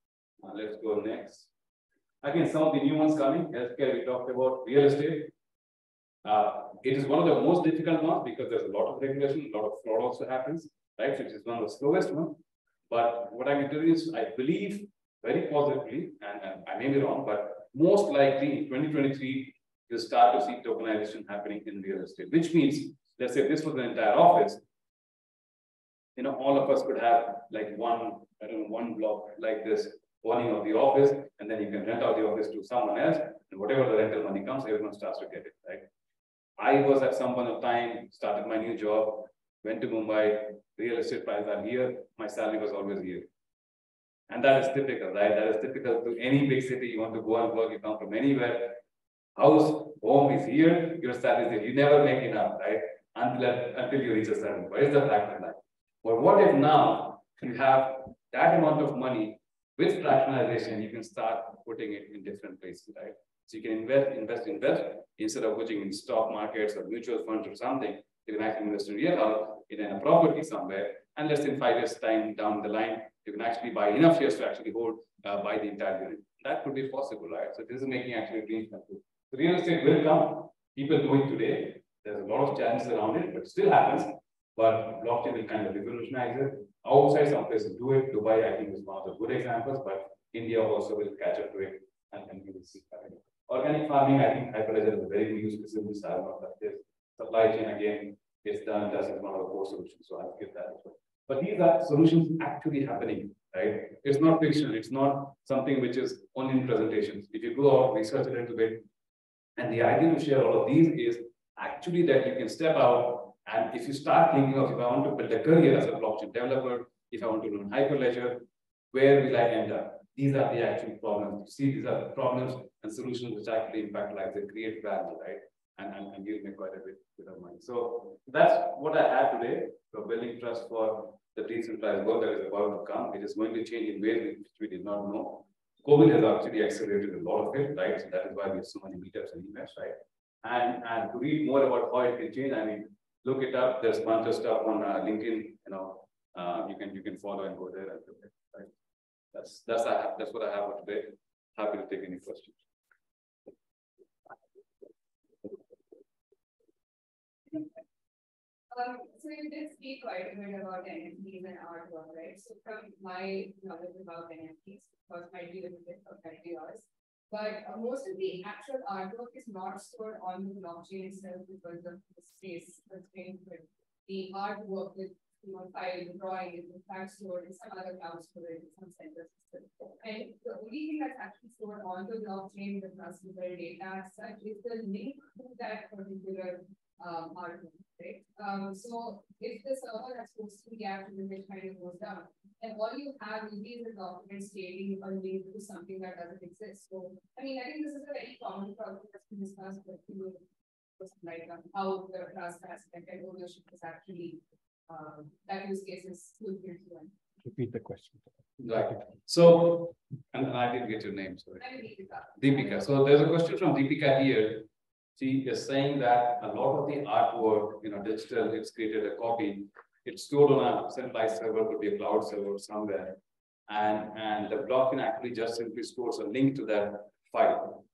Uh, let's go next. Again, some of the new ones coming, healthcare, we talked about real estate. Uh, it is one of the most difficult ones because there's a lot of regulation, a lot of fraud also happens, right? Which is one of the slowest ones. But what I can tell you is, I believe very positively, and, and I may be wrong, but most likely in 2023, you'll start to see tokenization happening in real estate, which means, let's say this was an entire office, you know, all of us could have like one, I don't know, one block like this, owning of the office, and then you can rent out the office to someone else, and whatever the rental money comes, everyone starts to get it, right? I was at some point of time, started my new job, went to Mumbai, real estate prices are here, my salary was always here. And that is typical, right? That is typical to any big city. You want to go and work, you come from anywhere. House, home is here, your salary is here. You never make enough, right? Until, until you reach a certain point. It's the fact of life. But what if now you have that amount of money with fractionalization, you can start putting it in different places, right? So you can invest, invest, invest instead of putting in stock markets or mutual funds or something. You can actually invest in real house in a property somewhere, and less than five years time down the line, you can actually buy enough shares to actually hold uh, buy the entire unit. That could be possible, right? So this is making actually dreams come true. So real estate will come. People do it today. There's a lot of challenges around it, but it still happens. But blockchain will kind of revolutionize it. Outside some places do it. Dubai, I think, is one of the good examples, but India also will catch up to it and, then we will see. Organic farming, I think Hyperledger is a very good use in this. Supply chain again, is done, is one of the core solutions. So I'll give that as well. But these are solutions actually happening, right? It's not fiction. It's not something which is only in presentations. If you go out, research a little bit, and the idea to share all of these is actually that you can step out and if you start thinking of if I want to build a career as a blockchain developer, if I want to learn Hyperledger, where will I end up? These are the actual problems. You see, these are the problems and solutions which actually impact lives. They create value, right? And, and, and you make quite a bit, bit of money. So that's what I have today for building trust for the decentralized world that is about to come. It is going to change in ways which we did not know. COVID has actually accelerated a lot of it, right? So that is why we have so many meetups and events, right? And, and to read more about how it can change, I mean, look it up. There's a bunch of stuff on uh, LinkedIn, you know, uh, you can you can follow and go there and do right? That's that's I that's what I have for today. Happy to take any questions. Um, so you did speak quite a bit about NFTs and artwork, right? So from my knowledge about NFTs, because I deal with it for 30 years, but uh, most of the actual artwork is not stored on the blockchain itself because of the space constraint. But the artwork with you know, file, the drawing is in fact stored in some other cloud storage in some center system. And the only thing that's actually stored on the blockchain, the trustable data as such, is the link to that particular um, artwork right? Um, so if the server that's supposed to be active which kind of goes down, then all you have will be the document stating a link to something that doesn't exist. So, I mean, I think this is a very common problem that's been discussed, but you know, like um, how the trust aspect and ownership is actually um, that use case is fulfilled to one. Repeat the question. Right. So, and I didn't get your name, sorry. I mean, Deepika. Deepika. So there's a question from Deepika here. See, you're saying that a lot of the artwork, you know, digital, it's created a copy, it's stored on a centralized server, could be a cloud server somewhere. And, and the blockchain actually just simply stores a link to that file.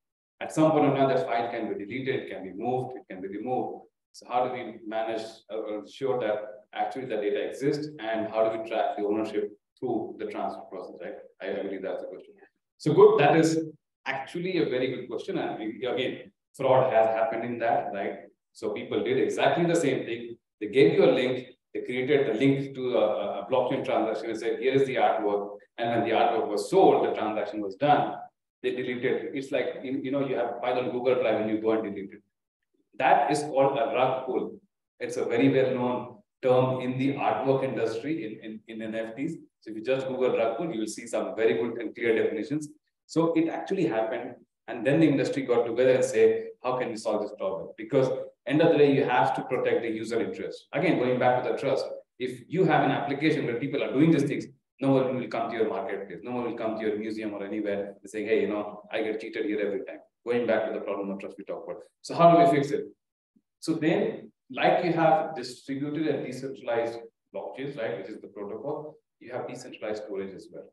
At some point or another, file can be deleted, can be moved, it can be removed. So how do we manage or ensure that actually the data exists and how do we track the ownership through the transfer process, right? I believe that's the question. So good, that is actually a very good question. And again, fraud has happened in that, right? So people did exactly the same thing. They gave you a link, they created the link to a, a blockchain transaction and said, here is the artwork. And when the artwork was sold, the transaction was done. They deleted. It's like, you, know, you have on Google Drive and you go and delete it. That is called a rug pull. It's a very well-known term in the artwork industry in, in, in NFTs. So if you just Google rug pull, you will see some very good and clear definitions. So it actually happened. And then the industry got together and say, how can we solve this problem? Because end of the day, you have to protect the user interest. Again, going back to the trust, if you have an application where people are doing these things, no one will come to your marketplace. No one will come to your museum or anywhere and say, hey, you know, I get cheated here every time. Going back to the problem of trust we talked about. So how do we fix it? So then, like you have distributed and decentralized blockchains, right, which is the protocol, you have decentralized storage as well.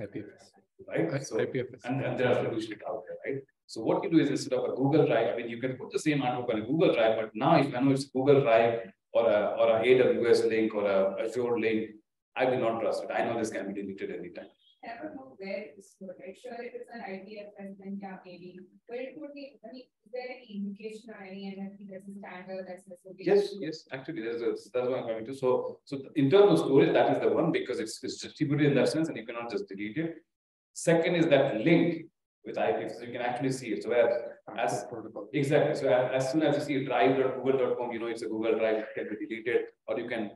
IPFS. Right? So, IPFS. And, and there are solutions out there, right? So what you do is instead of a Google Drive, I mean, you can put the same artwork on a Google Drive, but now if I know it's Google Drive or a or a AWS link or a Azure link, I will not trust it. I know this can be deleted anytime. I don't know where it's stored, right? Sure, if it's an IPFS, then yeah, maybe. But it would be, I mean, is there any indication or any NFT that's a standard that's associated? Yes, yes, actually, there's a, that's what I'm coming to. So, so in terms of storage, that is the one because it's, it's distributed in that sense and you cannot just delete it. Second is that link with IPFS, so you can actually see it. So where as exactly, so as, as soon as you see drive.google.com, you know it's a Google Drive, it can be deleted or you can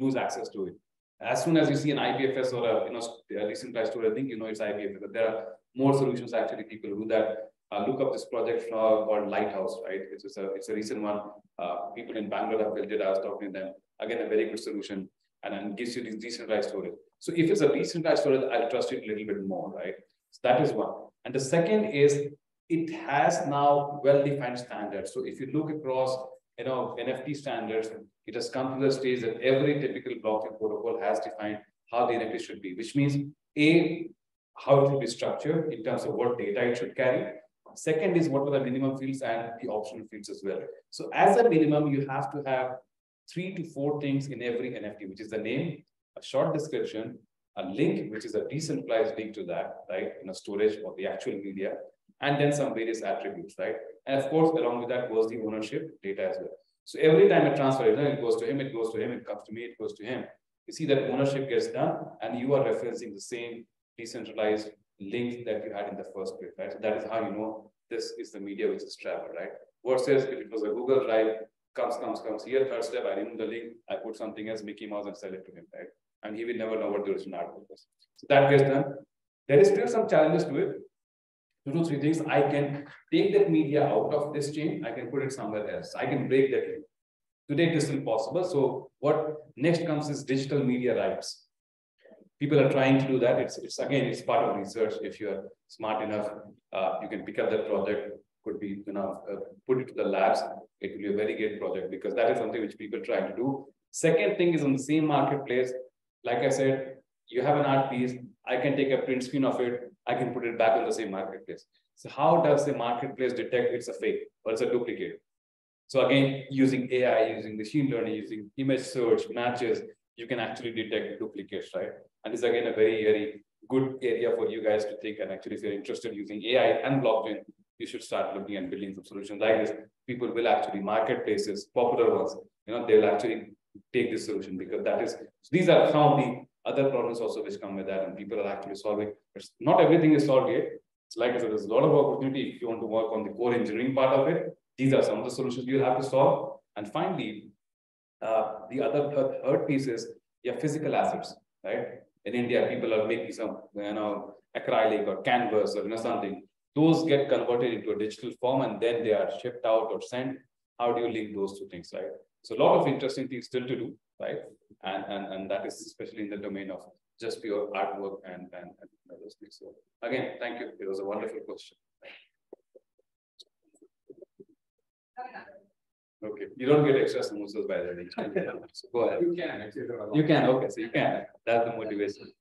lose access to it. As soon as you see an IPFS or a you know a decentralized store, I think you know it's IPFS. But there are more solutions actually. People do that. Uh, look up this project called Lighthouse, right? It's, a it's a recent one. Uh, people in Bangalore have built it. I was talking to them. Again, a very good solution, and then gives you this decentralized storage. So if it's a decentralized storage, I'll trust it a little bit more, right? So that is one. And the second is it has now well-defined standards. So if you look across, you know, NFT standards, it has come to the stage that every typical blockchain protocol has defined how the NFT should be, which means A, how it should be structured in terms of what data it should carry. Second is what are the minimum fields and the optional fields as well. So as a minimum, you have to have three to four things in every NFT, which is the name, a short description, a link, which is a decentralized link to that, right, in a storage of the actual media, and then some various attributes, right? And of course, along with that goes the ownership data as well. So every time a transfer done, it goes to him, it goes to him, it comes to me, it goes to him. You see that ownership gets done and you are referencing the same decentralized link that you had in the first place, right? So that is how you know this is the media which is traveled, right? Versus if it was a Google Drive, comes, comes, comes here, third step, I remove the link, I put something as Mickey Mouse and sell it to him, right? And he will never know what the original artwork was. So that gets done. There is still some challenges to it two to three things. I can take that media out of this chain. I can put it somewhere else. I can break that link. Today, this is impossible. So what next comes is digital media rights. People are trying to do that. It's, it's again, it's part of research. If you're smart enough, uh, you can pick up that project, could be, you know, uh, put it to the labs. It will be a very great project because that is something which people try to do. Second thing is on the same marketplace. Like I said, you have an art piece. I can take a print screen of it I can put it back on the same marketplace. So how does the marketplace detect it's a fake or it's a duplicate? So again, using AI, using machine learning, using image search, matches, you can actually detect duplicates, right? And this is again a very, very good area for you guys to think. And actually, if you're interested using AI and blockchain, you should start looking at building some solutions like this. People will actually marketplaces, popular ones, you know, they'll actually take this solution because that is, so these are some of the other problems also which come with that and people are actually solving. But not everything is solved yet. It's like I said, there's a lot of opportunity if you want to work on the core engineering part of it. These are some of the solutions you'll have to solve. And finally, uh, the other third piece is your physical assets, right? In India, people are making some, you know, acrylic or canvas or you know something. Those get converted into a digital form and then they are shipped out or sent. How do you link those two things, right? So a lot of interesting things still to do, right? And, and, and that is especially in the domain of just pure artwork and, and, and those things. So again, thank you. It was a wonderful question. Okay, you don't get extra samosas by the way. <laughs> So go ahead. You can actually. You can, okay, so you can. That's the motivation.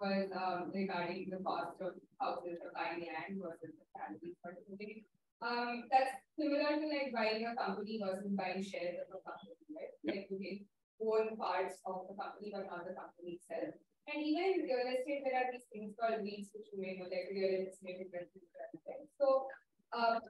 Was um regarding the cost of houses or buying land versus the family particularly. Um, that's similar to like buying a company versus buying shares of a company, right? Like you can own parts of the company but not the company itself. And even in real estate, there are these things called REITs, which you may know, like real estate investment. So um,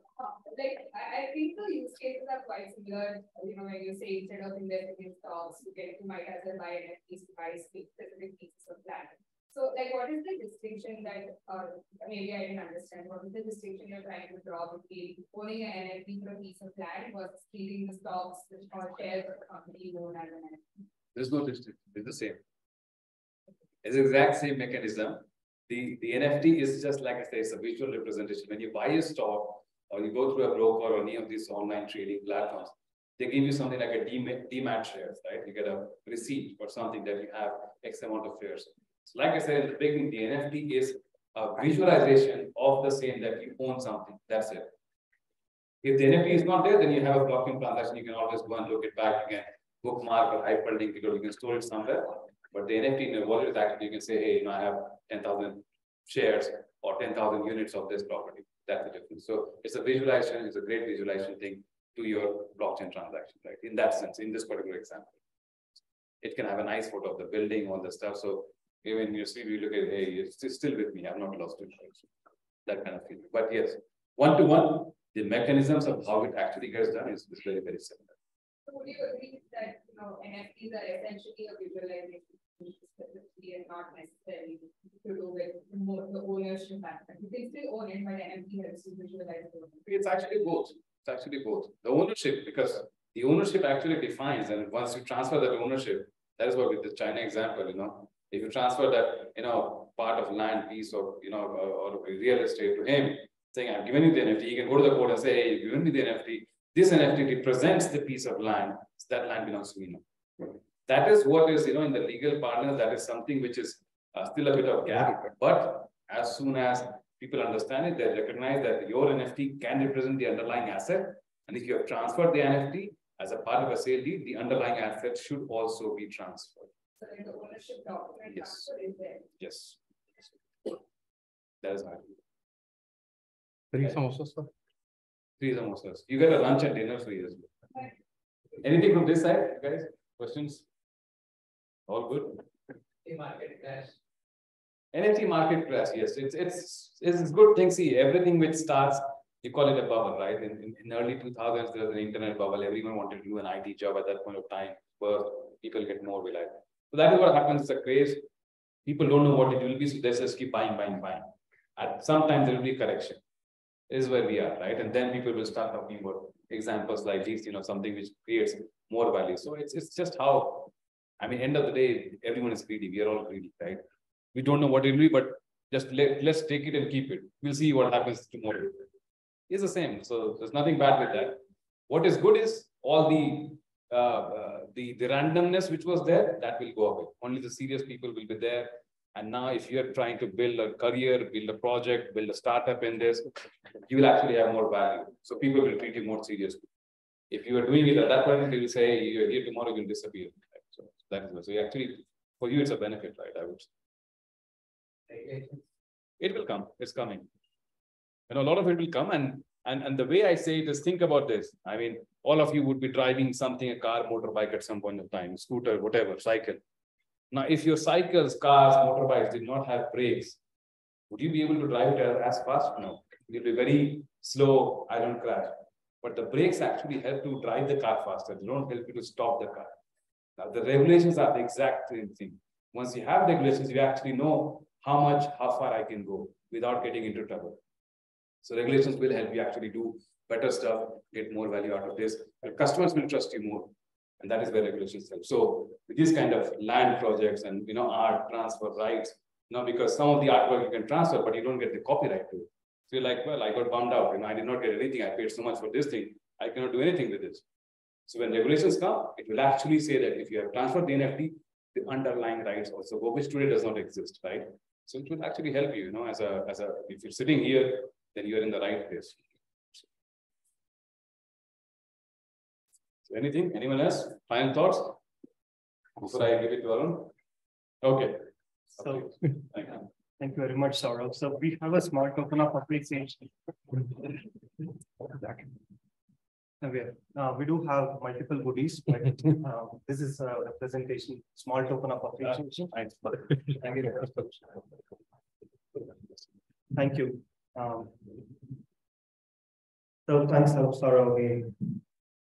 like, I, I think the use cases are quite similar, you know, when you say instead of investing in stocks, you get, you might as well buy NFTs to buy specific pieces of land. So like, what is the distinction that, uh, maybe I didn't understand, what is the distinction you're trying to draw between owning an NFT for a piece of land versus keeping the stocks are shares of the company you own as an NFT? There's no distinction, it's the same. It's the exact same mechanism. The, the NFT is just like I say, it's a visual representation. When you buy a stock or you go through a broker or any of these online trading platforms, they give you something like a demat, demat shares, right? You get a receipt or something that you have X amount of shares. So like I said in the beginning, the NFT is a visualization of the same that you own something. That's it. If the NFT is not there, then you have a blockchain transaction. You can always go and look it back You can bookmark or hyperlink it, or you can store it somewhere. But the NFT in a wallet is actually, you can say, hey, you know, I have 10,000 shares or 10,000 units of this property. That's the difference. So it's a visualization, it's a great visualization thing to your blockchain transaction, right? In that sense, in this particular example. It can have a nice photo of the building, all the stuff. So even you see, you look at, hey, it's still with me. I've not lost it. That kind of feeling. But yes, one to one, the mechanisms of how it actually gets done is, is very, very similar. So would you agree that, you know, NFTs are essentially a visualization specifically and not necessarily to do with the ownership aspect? You can still own it, but NFT helps you visualize ownership. It's actually both. It's actually both. The ownership, because the ownership actually defines, and once you transfer that ownership, that is what with the China example, you know, if you transfer that, you know, part of land piece or, you know, or, or real estate to him, saying, I've given you the NFT, he can go to the court and say, hey, you've given me the NFT. This NFT represents the piece of land. So that land belongs to me now. That is what is, you know, in the legal partner, that is something which is uh, still a bit of gap. But as soon as people understand it, they recognize that your NFT can represent the underlying asset. And if you have transferred the NFT as a part of a sale deed, the underlying asset should also be transferred. So the ownership document Yes. transfer is there. Yes. That is is. Three samosas, sir. Three samosas. You get a lunch and dinner as well. Anything from this side, guys? Questions? All good? The market crash. NFT market crash, yes, it's, it's, it's a good thing. See, everything which starts, you call it a bubble, right? In, in, in early 2000s, there was an internet bubble. Everyone wanted to do an IT job at that point of time, where people get more reliant. So that is what happens. It's a craze. People don't know what it will be, so they just keep buying, buying, buying. And sometimes there will be correction. This is where we are, right? And then people will start talking about examples like these, you know, something which creates more value. So it's it's just how, I mean, end of the day, everyone is greedy. We are all greedy, right? We don't know what it will be, but just let, let's take it and keep it. We'll see what happens tomorrow. It's the same. So there's nothing bad with that. What is good is all the uh, uh, the the randomness which was there that will go away. Only the serious people will be there. And now, if you're trying to build a career, build a project, build a startup in this, you will actually have more value. So people will treat you more seriously. If you are doing it at that point, they will say you're here tomorrow, you'll disappear. Right? So that is so actually for you it's a benefit, right? I would say. It will come. It's coming. Know, a lot of it will come, and and and the way I say it is, think about this. I mean, all of you would be driving something, a car, motorbike at some point of time, scooter, whatever, cycle. Now, if your cycles, cars, motorbikes did not have brakes, would you be able to drive it as fast? No. You'll be very slow. I don't crash. But the brakes actually help to drive the car faster. They don't help you to stop the car. Now, the regulations are the exact same thing. Once you have regulations, you actually know how much, how far I can go without getting into trouble. So regulations will help you actually do better stuff, get more value out of this. Your customers will trust you more. And that is where regulations help. So with these kind of land projects and you know art transfer rights, you know, because some of the artwork you can transfer, but you don't get the copyright to it. So you're like, well, I got bummed out. You know, I did not get anything. I paid so much for this thing. I cannot do anything with this. So when regulations come, it will actually say that if you have transferred the NFT, the underlying rights also go, which today does not exist, right? So it will actually help you, you know, as a as a if you're sitting here, then you are in the right place. So anything? Anyone else? Final thoughts? Before I give it to Arun? Okay. So, thank you. Thank you very much, Saurabh. So we have a small token of appreciation. Uh, we do have multiple goodies, but uh, this is a representation, small token of appreciation. Ah, thank you. Um, So thanks, Saurabh, again.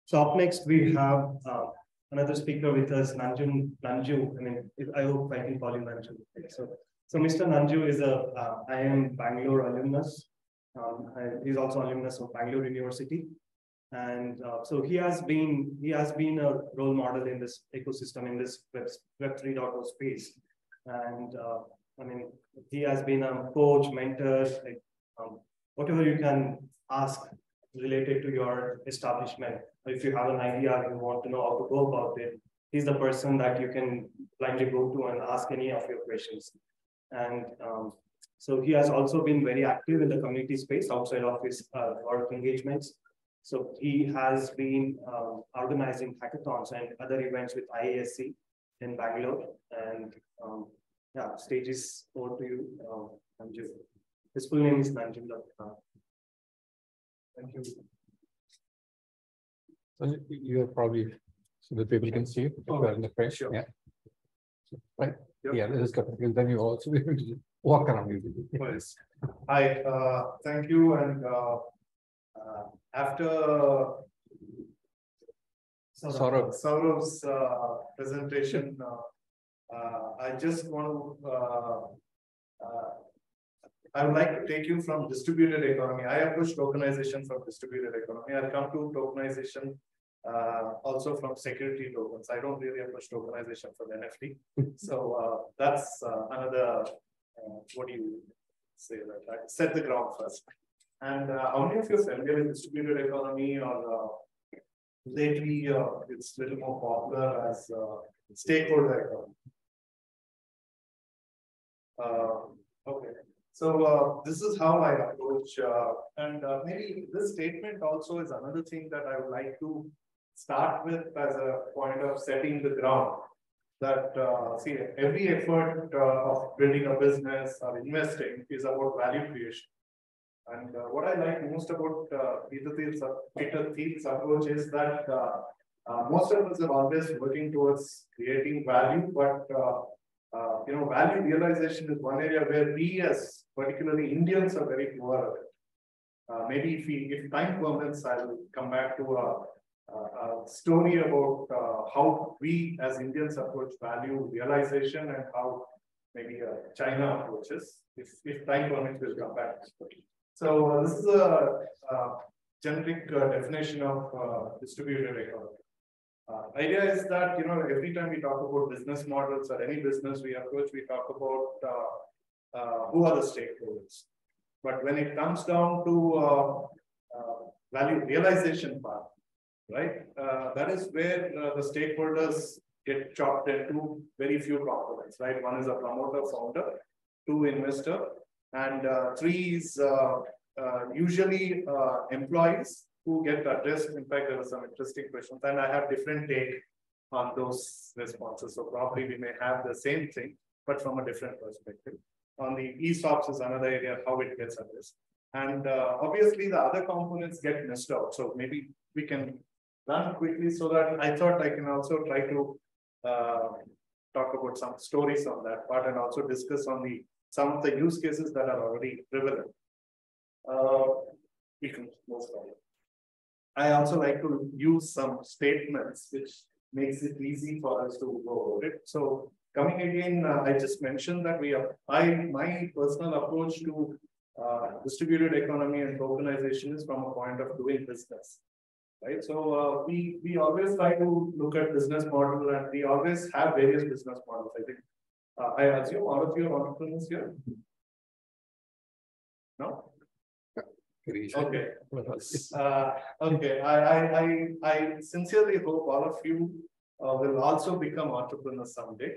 So up next, we have, uh, another speaker with us, Nanjun, Nanju, I mean, I hope I can call you Nanju. So, so Mr. Nanju is a, uh, IIM Bangalore alumnus. Um, he's also alumnus of Bangalore University. And, uh, so he has been, he has been a role model in this ecosystem, in this web, web 3.0 space. And, uh, I mean, he has been a coach, mentor, like, um, whatever you can ask related to your establishment. If you have an idea, you want to know how to go about it, he's the person that you can blindly go to and ask any of your questions. And um, so he has also been very active in the community space outside of his uh, work engagements. So he has been um, organizing hackathons and other events with IISc in Bangalore. And um, yeah, stage is over to you, um, Nanju. His full name is Nanju. Latha. Thank you. So you- You're probably, so that people can see you. you're in the frame, sure. Yeah. Right, Yep. yeah, this is good, because then you also be able to walk around. <laughs> Yes. Hi, uh, thank you and, uh, uh, after Saurabh. Saurav's, uh, presentation, uh, uh, I just want to, uh, uh, I would like to take you from distributed economy. I approach tokenization from distributed economy. I'll come to tokenization uh, also from security tokens. I don't really approach tokenization from NFT. <laughs> So uh, that's uh, another, uh, what do you say that? I set the ground first. And uh, how many of you are familiar with distributed economy or uh, lately uh, it's a little more popular as uh, stakeholder economy? Uh, okay, so uh, this is how I approach, uh, and uh, maybe this statement also is another thing that I would like to start with as a point of setting the ground. That uh, see, every effort uh, of building a business or investing is about value creation. And uh, what I like most about Peter Peter Thiel's approach is that most of us are always working towards creating value, but uh, you know, value realization is one area where we as particularly Indians are very poor at it. Uh, maybe if we, if time permits, I'll come back to a, a, story about uh, how we as Indians approach value realization and how maybe uh, China approaches. If, if time permits, we'll come back. So uh, this is a, a generic uh, definition of distributed economy. Uh, idea is that, you know, every time we talk about business models or any business we approach, we talk about uh, uh, who are the stakeholders. But when it comes down to uh, uh, value realization part, right, uh, that is where the stakeholders get chopped into very few components, right? One is a promoter, founder, two investor, and three is usually employees get addressed. In fact, there were some interesting questions, and I have different take on those responses. So probably we may have the same thing, but from a different perspective. On the ESOPs is another area how it gets addressed. And uh, obviously the other components get missed out. So maybe we can run quickly so that I thought I can also try to uh, talk about some stories on that part and also discuss on the some of the use cases that are already prevalent. Uh, we can move forward. I also like to use some statements which makes it easy for us to go over it. So coming again, uh, I just mentioned that we are, I, my personal approach to uh, distributed economy and tokenization is from a point of doing business. Right, so uh, we we always try to look at business model and we always have various business models. I think uh, I assume all of you are entrepreneurs here. No, okay. <laughs> Uh, okay, I, I, I, I sincerely hope all of you uh, will also become entrepreneurs someday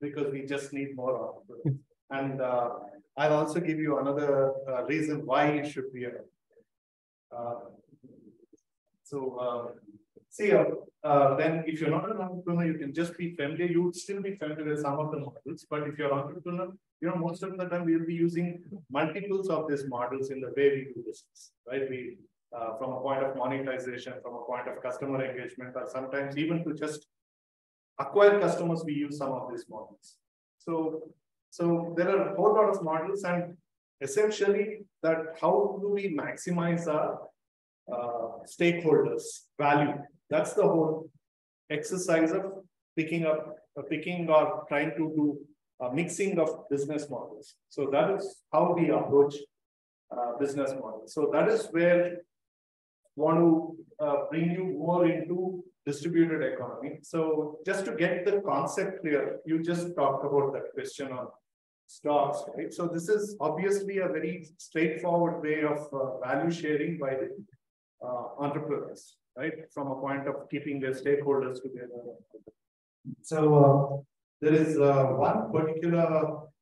because we just need more entrepreneurs. <laughs> And uh, I'll also give you another uh, reason why you should be a. Uh, so, uh, see, uh, uh, then if you're not an entrepreneur, you can just be familiar, you would still be familiar with some of the models, but if you're an entrepreneur, you know, most of the time we'll be using multiples of these models in the way we do business, right? We, uh, from a point of monetization, from a point of customer engagement, or sometimes even to just acquire customers, we use some of these models. So, so there are a whole lot of models and essentially that how do we maximize our uh, stakeholders value? That's the whole exercise of picking up, uh, picking or trying to do a mixing of business models. So that is how we approach uh, business models. So that is where want to uh, bring you more into distributed economy. So just to get the concept clear, you just talked about that question on stocks, right? So this is obviously a very straightforward way of uh, value sharing by the uh, entrepreneurs, right? From a point of keeping their stakeholders together. So uh, there is uh, one particular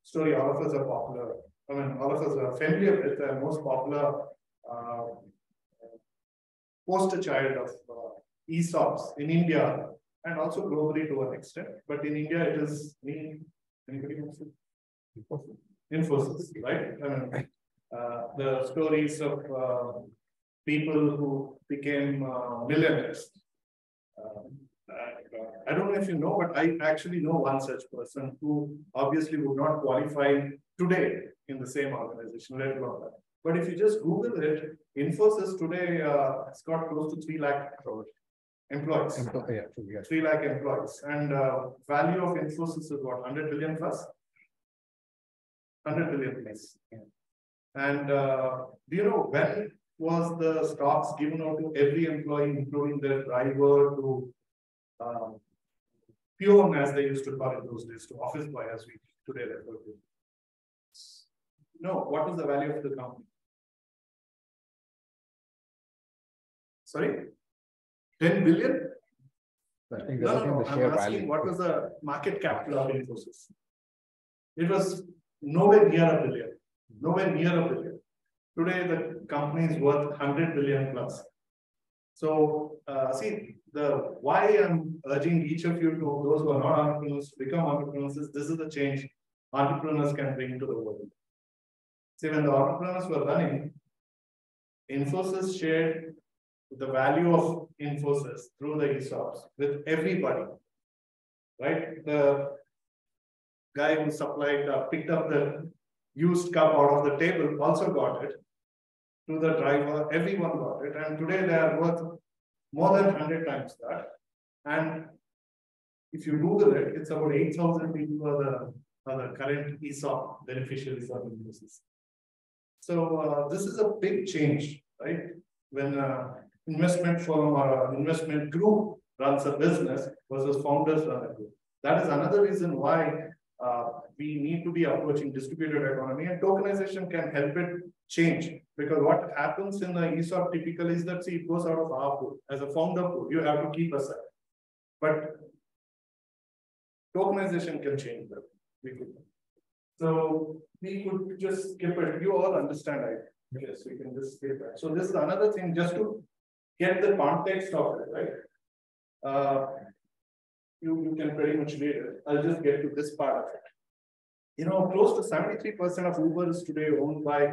story all of us are popular. I mean, all of us are familiar with the most popular uh, poster child of uh, ESOPs in India and also globally to an extent. But in India, it is in anybody wants to? Infosys, right? I mean, uh, the stories of uh, people who became uh, millionaires. I don't know if you know, but I actually know one such person who obviously would not qualify today in the same organization, let alone that. But if you just Google it, Infosys today uh, has got close to 3 lakh employees. Employ- yeah, true, yes. 3 lakh employees and uh, value of Infosys is what, 100 billion plus? 100 billion plus. And uh, do you know when was the stocks given out to every employee, including their driver to um, peon, as they used to call it those days, to office boy, as we today refer to? No, what is the value of the company? Sorry? 10 billion? I think No, no, the I'm asking value. what was the market capital of Infosys? It was nowhere near a billion, nowhere near a billion. Today, the company is worth hundred billion plus. So, uh, see, the, why I'm urging each of you to, those who are not entrepreneurs, to become entrepreneurs, is this is the change entrepreneurs can bring to the world. See, when the entrepreneurs were running, Infosys shared the value of Infosys through the ESOPs with everybody. Right? The guy who supplied, uh, picked up the used cup out of the table also got it. To the driver, everyone got it. And today they are worth more than 100 times that. And if you Google it, it's about 8,000 people are the, are the current ESOP beneficiaries of Infosys. So uh, this is a big change, right? When uh, investment firm or an investment group runs a business versus founders run a group. That is another reason why uh, we need to be approaching distributed economy and tokenization can help it change. Because what happens in the ESOP typically is that see, it goes out of our pool. As a founder pool, you have to keep aside. But tokenization can change that. We could. So we could just skip it. You all understand, I Yes, we can just skip that. So this is another thing, just to get the context of it, right? Uh, you, you can pretty much read it. I'll just get to this part of it. You know, close to seventy-three percent of Uber is today owned by,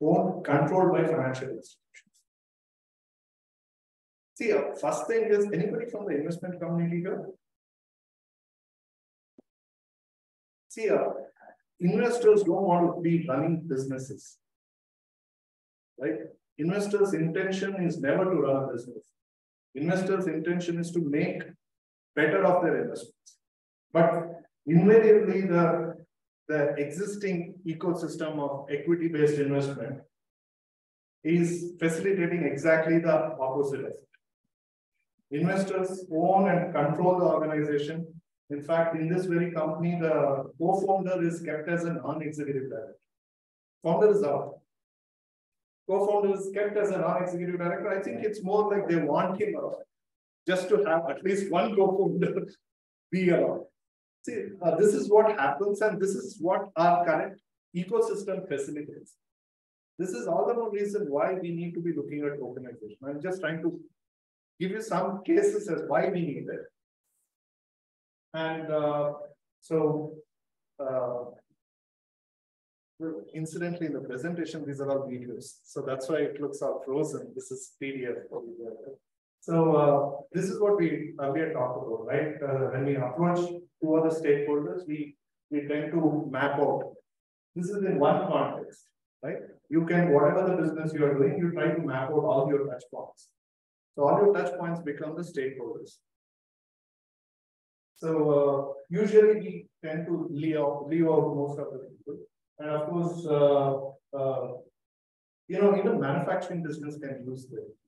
owned, controlled by financial institutions. See, uh, first thing is, anybody from the investment community here? See, uh, investors don't want to be running businesses. Right? Investors' intention is never to run a business. Investors' intention is to make better of their investments. But invariably, the, the existing ecosystem of equity-based investment is facilitating exactly the opposite it. Investors own and control the organization. In fact, in this very company, the co-founder is kept as a non-executive director. Founder is out. Co-founder is kept as a non-executive director. I think it's more like they want him around. Just to have at least one co-founder <laughs> be around. See, uh, this is what happens and this is what our current ecosystem facilitates. This is all the more reason why we need to be looking at tokenization. I'm just trying to give you some cases as why we need it. And uh, so, uh, incidentally, in the presentation, these are all videos. So that's why it looks all frozen. This is PDF. So uh, this is what we earlier talked about, right? Uh, when we approach two other stakeholders, we, we tend to map out. This is in one context, right? You can, whatever the business you are doing, you try to map out all your touch points. So all your touch points become the stakeholders. So uh, usually we tend to leave out, leave out most of the people. And of course, uh, uh, you know, even manufacturing business can use this.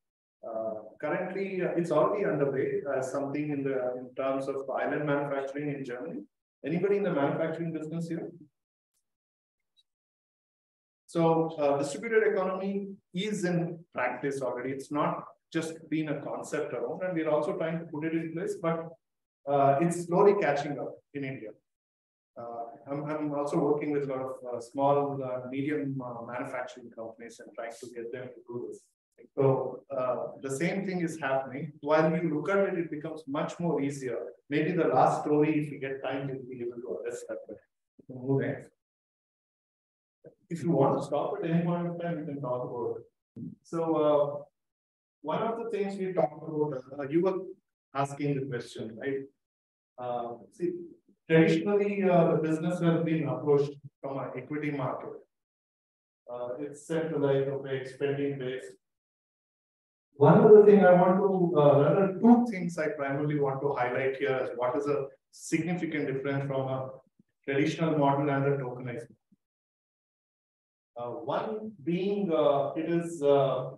Uh, currently, uh, it's already underway as something in the in terms of island manufacturing in Germany. Anybody in the manufacturing business here? So uh, distributed economy is in practice already. It's not just been a concept around, and we're also trying to put it in place, but uh, it's slowly catching up in India. Uh, I'm, I'm also working with a lot of uh, small, uh, medium uh, manufacturing companies and trying to get them to do this. So uh, the same thing is happening. While you look at it, it becomes much more easier. Maybe the last story, if you get time, you'll be able to address that. But. If you want to stop at any point of time, we can talk about it. So uh, one of the things we talked about, uh, you were asking the question, right? Uh, see, traditionally, uh, the business has been approached from an equity market. Uh, it's centralized, okay, spending based. One other thing I want to, uh, there are two things I primarily want to highlight here as what is a significant difference from a traditional model and a tokenized. Uh, one being, uh, it is, uh,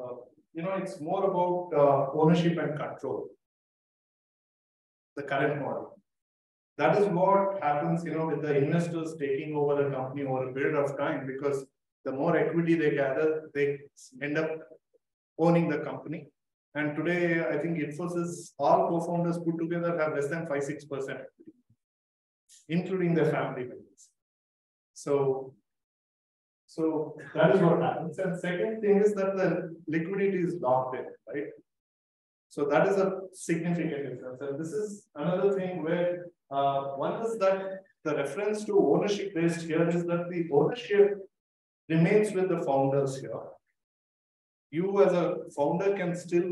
uh, you know, it's more about uh, ownership and control. The current model. That is what happens, you know, with the investors taking over the company over a period of time, because the more equity they gather, they end up owning the company. And today, I think Infosys, all co-founders put together have less than five, six percent, including their family members. So, so that is what happens. And second thing is that the liquidity is locked in, right? So that is a significant difference. And this is another thing where uh, one is that the reference to ownership based here is that the ownership remains with the founders here. You as a founder can still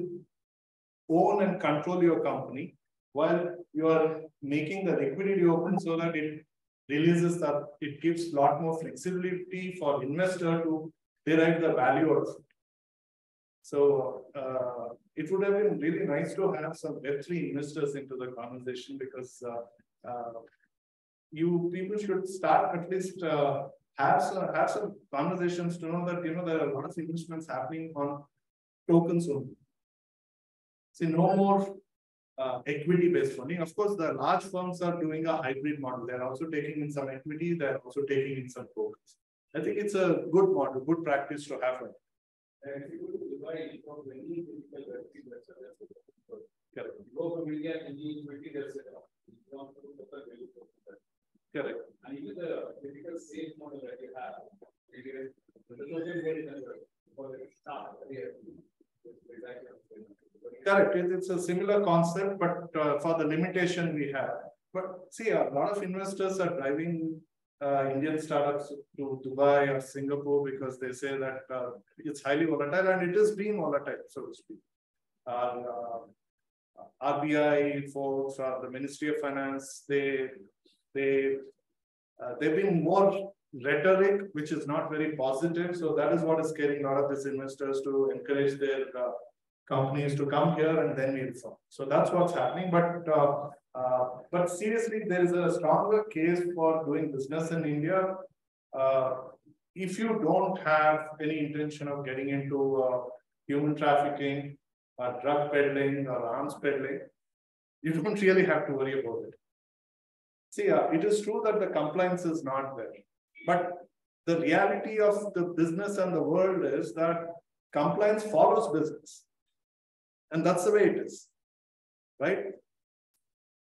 own and control your company while you are making the liquidity open so that it releases that it gives a lot more flexibility for investor to derive the value of it. So uh, it would have been really nice to have some Web3 investors into the conversation because uh, uh, you people should start at least uh, have some have some conversations to know that you know there are a lot of investments happening on tokens only. See, no more uh, equity-based funding. Of course, the large firms are doing a hybrid model. They're also taking in some equity. They're also taking in some tokens. I think it's a good model, good practice to have. It. And if you go to Dubai, you know, many people are Correct. You go from India and you equity, there's a Correct. And even the typical sales model that you have, it is the very for the start. Correct. It's a similar concept, but uh, for the limitation we have. But see, a lot of investors are driving uh, Indian startups to Dubai or Singapore because they say that uh, it's highly volatile and it is being volatile, so to speak. Uh, RBI folks or the Ministry of Finance, they they uh, they've been more rhetoric, which is not very positive. So that is what is scaring a lot of these investors to encourage their uh, companies to come here and then we'll reform. So that's what's happening. But uh, uh, but seriously, there is a stronger case for doing business in India. Uh, if you don't have any intention of getting into uh, human trafficking, or drug peddling, or arms peddling, you don't <laughs> really have to worry about it. See, uh, it is true that the compliance is not there, but the reality of the business and the world is that compliance follows business. And that's the way it is, right?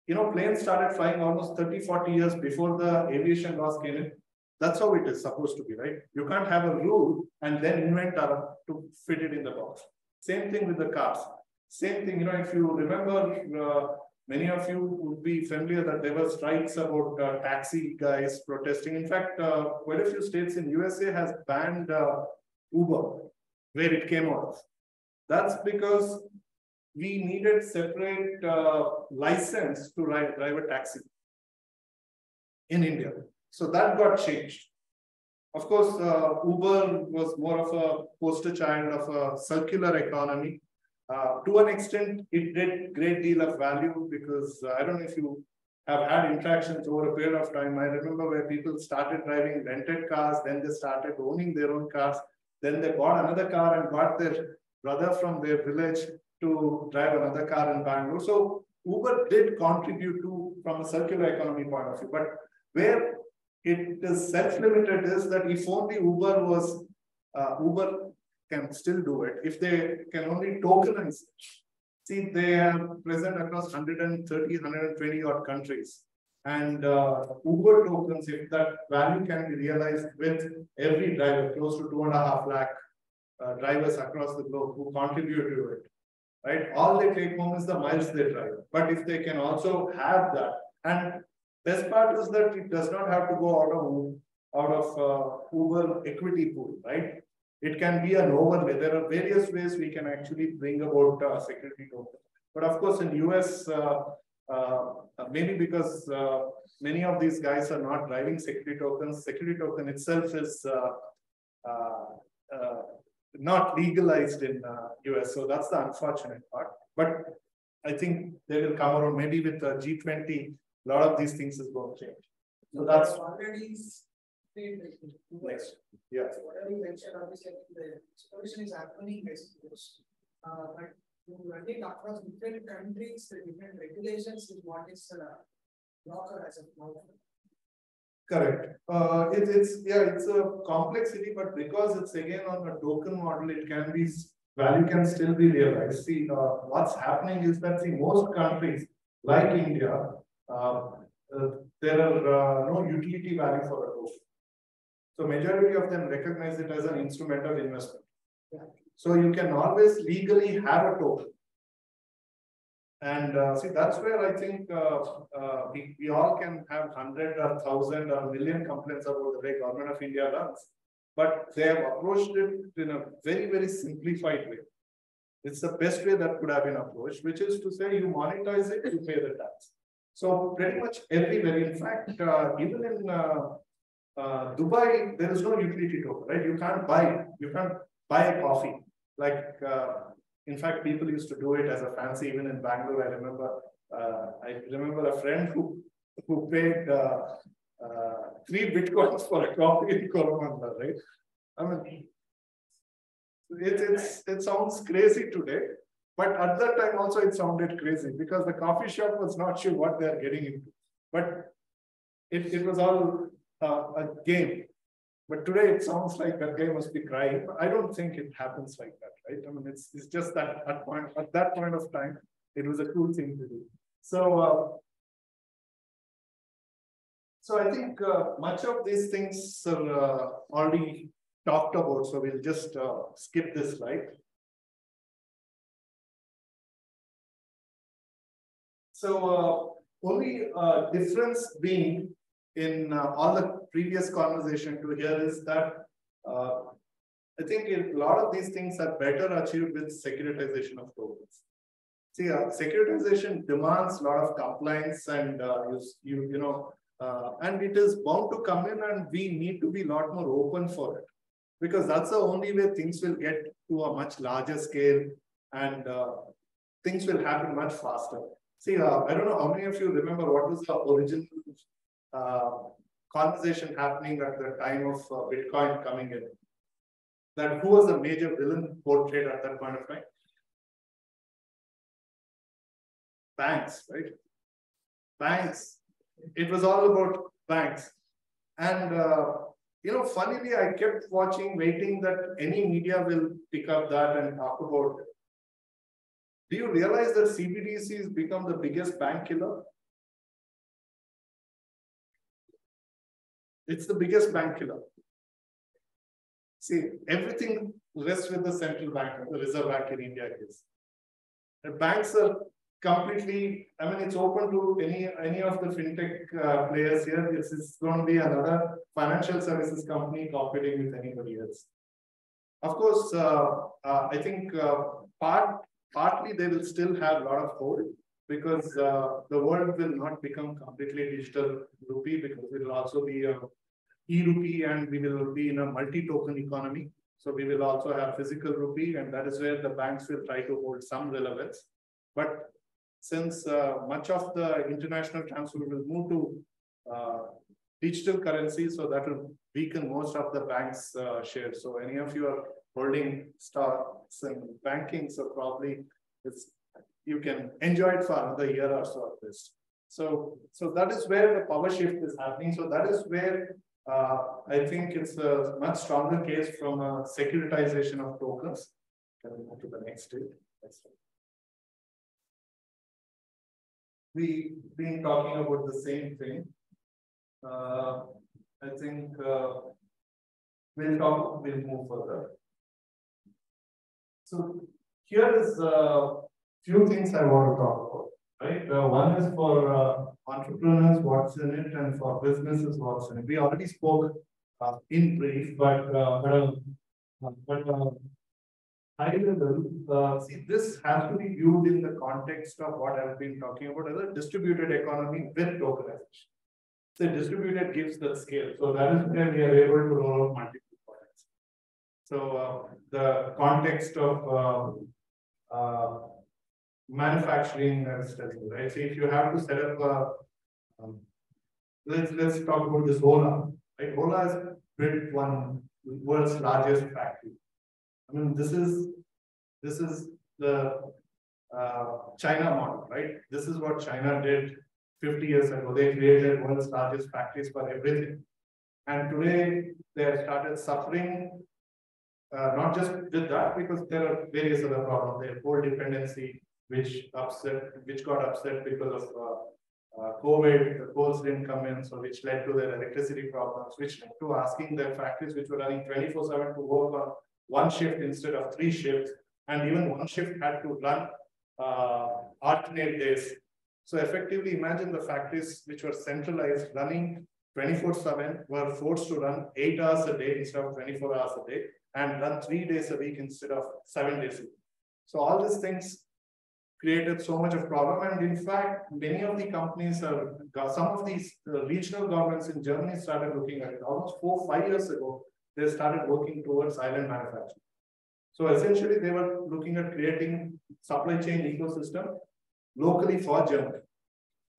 You know, planes started flying almost 30, 40 years before the aviation laws came in. That's how it is supposed to be, right? You can't have a rule and then invent to fit it in the box. Same thing with the cars. same thing, you know, if you remember, uh, many of you would be familiar that there were strikes about uh, taxi guys protesting. In fact, uh, quite a few states in USA has banned uh, Uber, where it came out. That's because we needed separate uh, license to ride, drive a taxi in India. So that got changed. Of course, uh, Uber was more of a poster child of a circular economy. Uh, to an extent, it did great deal of value because uh, I don't know if you have had interactions over a period of time. I remember where people started driving rented cars, then they started owning their own cars, then they bought another car and got their brother from their village to drive another car in Bangalore. So Uber did contribute to from a circular economy point of view, but where it is self-limited is that if only Uber was, uh, Uber can still do it. If they can only tokenize, see, they are present across 130, 120 odd countries. And uh, Uber tokens, if that value can be realized with every driver, close to two and a half lakh uh, drivers across the globe who contribute to it, right? All they take home is the miles they drive. But if they can also have that, and best part is that it does not have to go out of out of uh, Uber equity pool, right? It can be an overlay. There are various ways we can actually bring about uh, security token. But of course, in US, uh, uh, maybe because uh, many of these guys are not driving security tokens, security token itself is not legalized in US. So that's the unfortunate part. But I think they will come around maybe with the G20, a lot of these things is going to change. So that's already Yeah. So whatever you mentioned, obviously, the exploration is happening, I suppose. Uh, but across different countries, the different regulations is what is uh, blocker as of now. Correct. Uh, it, it's yeah, it's a complexity, but because it's again on a token model, it can be value can still be realized. See, uh, what's happening is that see most countries like India, uh, uh there are uh, no utility value for a token. So majority of them recognize it as an instrument of investment. So you can always legally have a token. And uh, see, that's where I think uh, uh, we, we all can have hundred or thousand or million complaints about the way government of India runs. But they have approached it in a very, very simplified way. It's the best way that could have been approached, which is to say you monetize it, you pay the tax. So pretty much everywhere, in fact, uh, even in uh, Dubai, there is no utility token, right? You can't buy, you can't buy coffee. Like, uh, in fact, people used to do it as a fancy, even in Bangalore. I remember, uh, I remember a friend who who paid uh, uh, three bitcoins for a coffee in Coromandel, right? I mean, it, it's, it sounds crazy today, but at that time also it sounded crazy because the coffee shop was not sure what they're getting into. But it, it was all uh, a game. But today it sounds like that guy must be crying. I don't think it happens like that, right? I mean, it's, it's just that at, point, at that point of time, it was a cool thing to do. So, uh, so I think uh, much of these things are uh, already talked about. So we'll just uh, skip this slide. So uh, only uh, difference being in uh, all the previous conversation to here is that uh, I think a lot of these things are better achieved with securitization of tokens. See, uh, securitization demands a lot of compliance and uh, you, you, you know, uh, and it is bound to come in and we need to be a lot more open for it because that's the only way things will get to a much larger scale and uh, things will happen much faster. See, I don't know how many of you remember what was the original conversation happening at the time of uh, Bitcoin coming in. That who was the major villain portrayed at that point of time? Banks, right? Banks. It was all about banks. And, uh, you know, funnily, I kept watching, waiting that any media will pick up that and talk about it. Do you realize that CBDCs become the biggest bank killer? It's the biggest bank killer. See, everything rests with the central bank, the Reserve Bank in India is. The banks are completely, I mean, it's open to any, any of the fintech uh, players here. This is going to be another financial services company competing with anybody else. Of course, uh, uh, I think uh, part, partly they will still have a lot of hold because uh, the world will not become completely digital rupee because it will also be a e-rupee and we will be in a multi-token economy. So we will also have physical rupee and that is where the banks will try to hold some relevance. But since uh, much of the international transfer will move to uh, digital currency, so that will weaken most of the banks' uh, shares. So any of you are holding stocks in banking, so probably it's you can enjoy it for another year or so at least. So, so that is where the power shift is happening. So that is where uh, I think it's a much stronger case from a securitization of tokens. Can we move to the next? Slide. We've been talking about the same thing. Uh, I think uh, we'll talk, we'll move further. So here is a few things I want to talk about right? Uh, one is for uh, entrepreneurs, what's in it, and for businesses, what's in it. We already spoke uh, in brief, but uh, but, uh, but uh, high level, uh, see, this has to be viewed in the context of what I've been talking about as a distributed economy with tokenization. So distributed gives the scale. So that is where we are able to roll out multiple products. So uh, the context of uh, uh, manufacturing study, right? So if you have to set up a, um, let's let's talk about this Ola, right? Ola has built one world's largest factory. I mean, this is this is the uh, China model, right? This is what China did 50 years ago. They created world's largest factories for everything. And today they have started suffering, uh, not just with that, because there are various other problems. They have coal dependency, which upset, which got upset because of uh, uh, COVID, the coals didn't come in, so which led to their electricity problems, which led to asking their factories, which were running 24-7 to work on one shift instead of three shifts, and even one shift had to run uh, alternate days. So effectively, imagine the factories which were centralized running 24-7 were forced to run eight hours a day instead of 24 hours a day and run three days a week instead of seven days a week. So all these things created so much of problem. And in fact, many of the companies are, some of these uh, regional governments in Germany started looking at it almost four, five years ago, they started working towards island manufacturing. So essentially they were looking at creating supply chain ecosystem locally for Germany.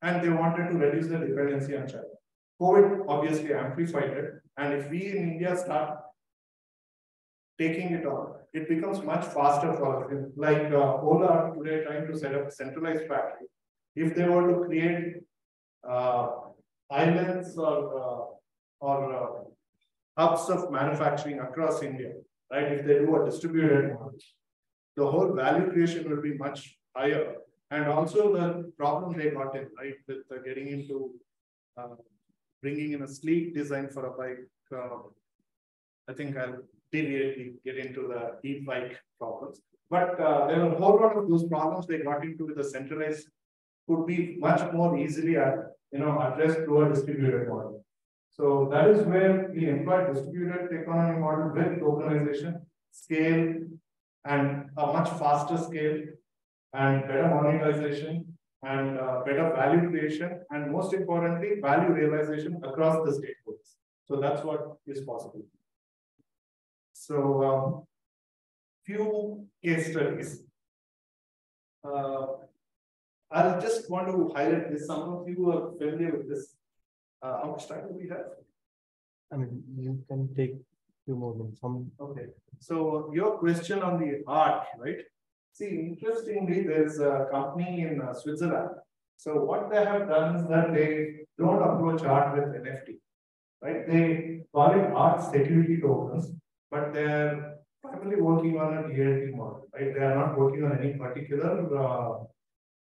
And they wanted to reduce the dependency on China. COVID obviously amplified it. And if we in India start taking it on, it becomes much faster for us. Like uh, Ola today trying to set up centralized factory. If they were to create uh, islands or uh, or uh, hubs of manufacturing across India, right? If they do a distributed model, the whole value creation will be much higher. And also the problem they got in, right, with uh, getting into uh, bringing in a sleek design for a bike. I think I'll deviate, get into the e-bike problems. But uh, there are a whole lot of those problems they got into with the centralized could be much more easily uh, you know, addressed through a distributed model. So that is where we employ distributed economy model with tokenization, scale, and a much faster scale, and better monetization, and uh, better value creation, and most importantly, value realization across the stakeholders. So that's what is possible. So um, few case studies. Uh, I just want to highlight this. Some of you are familiar with this. Uh, how much time do we have? I mean, you can take few more minutes. Some... Okay. So your question on the art, right? See, interestingly, there's a company in uh, Switzerland. So what they have done is that they don't approach art with NFT, right? They call it art security tokens but they're primarily working on a DLT model, right? They are not working on any particular uh,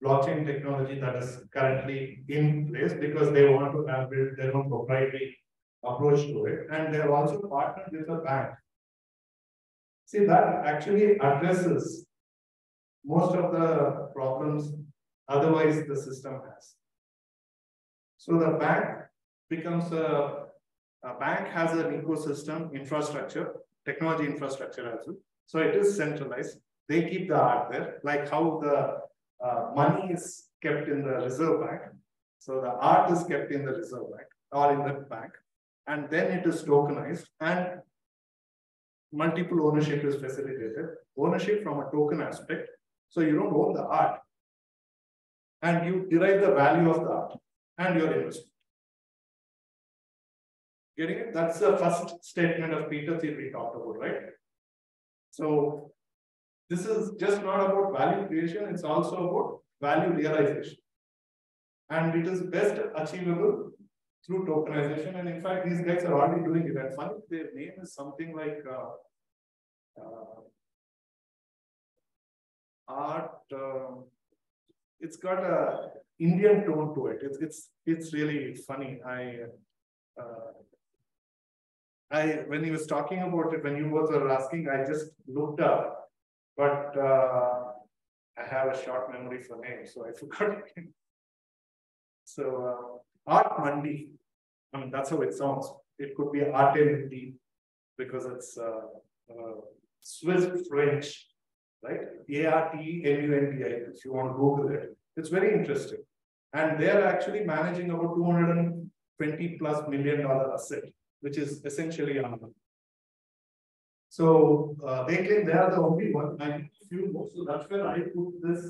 blockchain technology that is currently in place because they want to have built their own proprietary approach to it. And they have also partnered with a bank. See, that actually addresses most of the problems otherwise the system has. So the bank becomes a, a bank has an ecosystem infrastructure, technology infrastructure as well. So it is centralized. They keep the art there, like how the uh, money is kept in the reserve bank. So the art is kept in the reserve bank or in the bank, and then it is tokenized and multiple ownership is facilitated. Ownership from a token aspect. So you don't own the art, and you derive the value of the art and your investment. Getting it? That's the first statement of Peter theory we talked about, right? So this is just not about value creation, it's also about value realization. And it is best achievable through tokenization. And in fact, these guys are already doing it. And funny, their name is something like uh, uh, art. Uh, it's got a Indian tone to it. It's it's it's really funny. I uh, I when he was talking about it, when you both were asking, I just looked up, but uh, I have a short memory for names, so I <laughs> forgot. so uh, Art Mandi, I mean that's how it sounds. It could be Art Mandi because it's uh, uh, Swiss French, right? A R T M U N D I. If you want to Google it, it's very interesting. And they're actually managing about 220 plus million dollar asset, which is essentially Amazon. So uh, they claim they are the only one. I few more. So that's where I put this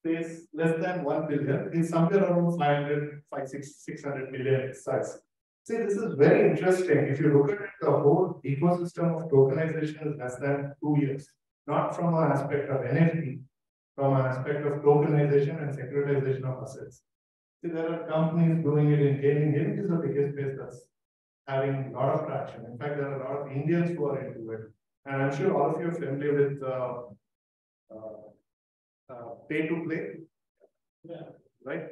space less than 1 billion is somewhere around 500, 5, 6, 600 million size. See, this is very interesting. If you look at it, the whole ecosystem of tokenization is less than two years, not from an aspect of NFT, from an aspect of tokenization and securitization of assets. See, there are companies doing it in gaming. Gaming is the biggest space that's having a lot of traction. In fact, there are a lot of Indians who are into it. And I'm sure all of you are familiar with uh, uh, uh, pay to play. Yeah. Right?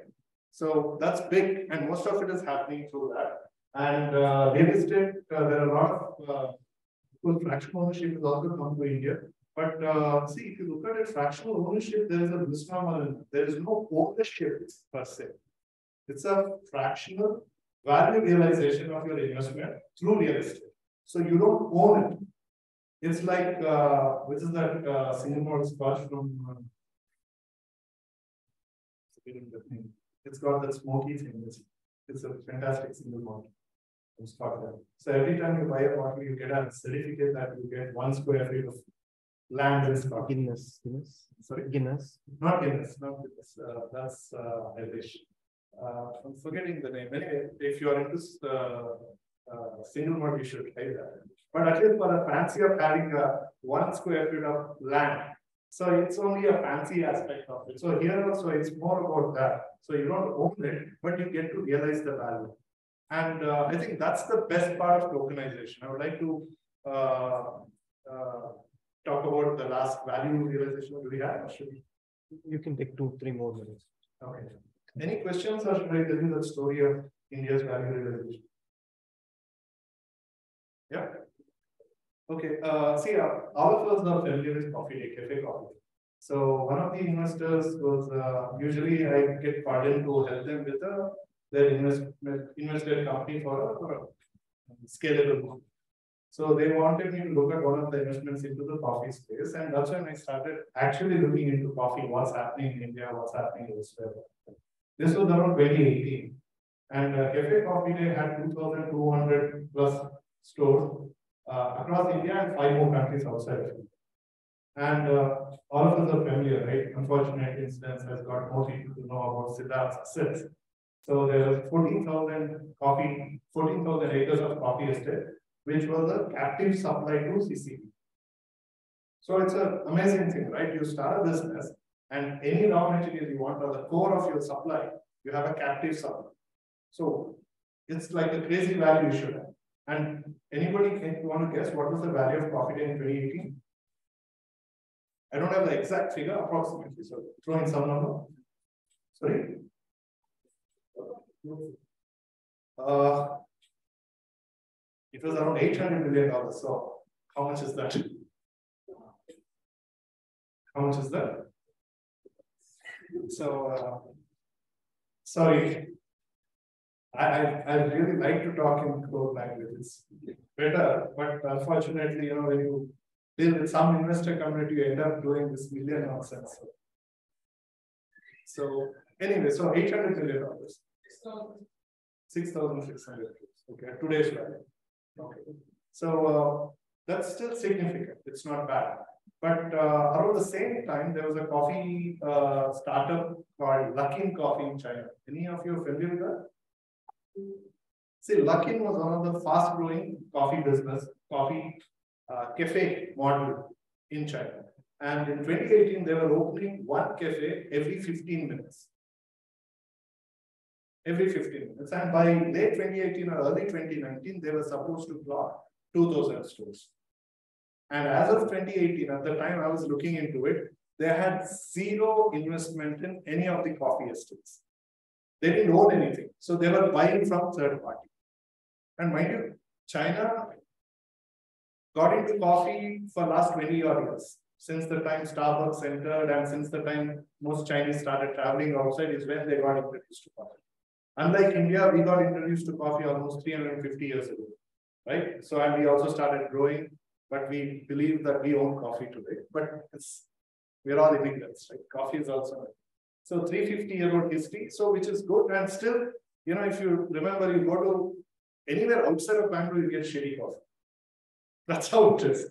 So that's big, and most of it is happening through that. And uh, real estate, uh, there are a lot of uh, fractional ownership has also come to India. But uh, see, if you look at it, fractional ownership, there is a misnomer. There is no ownership per se. It's a fractional value realization of your investment through real estate. So you don't own it. It's like, uh, which is that uh, Singapore scotch from, uh, it's got that smoky thing. It's, it's a fantastic single malt from Scotland. So every time you buy a bottle, you get a certificate that you get one square feet of land in Scotland. Guinness, Guinness, Sorry, Guinness. not Guinness, not Guinness. Uh, that's uh, Irish. Uh, I'm forgetting the name. If you are into uh, uh, single malt, you should try that. But at least for the fancy of having a one square feet of land, so it's only a fancy aspect of it. So here also it's more about that. So you don't own it, but you get to realize the value. And uh, I think that's the best part of tokenization. I would like to uh, uh, talk about the last value realization. We have? Or should we? You can take two, three more minutes. Okay. Any questions or should I tell you the story of India's value realization? Yeah. Okay. Uh, see, uh, all of us are familiar with coffee day, cafe coffee. So one of the investors was uh, usually I get pardoned to help them with uh, their investment invested company for a, for a scalable model. So they wanted me to look at one of the investments into the coffee space, and that's when I started actually looking into coffee, what's happening in India, what's happening elsewhere. This was around 2018, and uh, Cafe Coffee Day had 2,200 plus stores uh, across India and five more countries outside. And uh, all of us are familiar, right? Unfortunate incidents has got more people to know about Siddharth's assets. So there was 14,000 coffee, 14,000 acres of coffee estate, which was a captive supply to CCD. So it's an amazing thing, right? You start a business and any raw material you want or the core of your supply, you have a captive supply. So it's like a crazy value you should have. And anybody can want to guess what was the value of day in 2018? I don't have the exact figure approximately, so throw in some number. Sorry. Uh, it was around $800 million. So how much is that? How much is that? So, uh, sorry. I, I, I really like to talk in code languages. Better, but unfortunately, you know, when you deal with some investor community, you end up doing this million nonsense. So anyway, so eight hundred million dollars. Six thousand six hundred. Okay, today's value. Okay. So uh, that's still significant. It's not bad. But uh, around the same time, there was a coffee uh, startup called Luckin Coffee in China. Any of you familiar with that? See, Luckin was one of the fast growing coffee business, coffee uh, cafe model in China. And in 2018, they were opening one cafe every 15 minutes. Every 15 minutes. And by late 2018 or early 2019, they were supposed to clock 2,000 stores. And as of 2018, at the time I was looking into it, they had zero investment in any of the coffee estates. They didn't own anything. So they were buying from third party. And mind you, China got into coffee for last 20 odd years. Since the time Starbucks entered and since the time most Chinese started traveling outside is when they got introduced to coffee. Unlike India, we got introduced to coffee almost 350 years ago, right? So, and we also started growing but we believe that we own coffee today. But we're all immigrants, right? Coffee is also so 350 year old history, so which is good. And still, you know, if you remember, you go to anywhere outside of Bangalore, you get shitty coffee. That's how it is.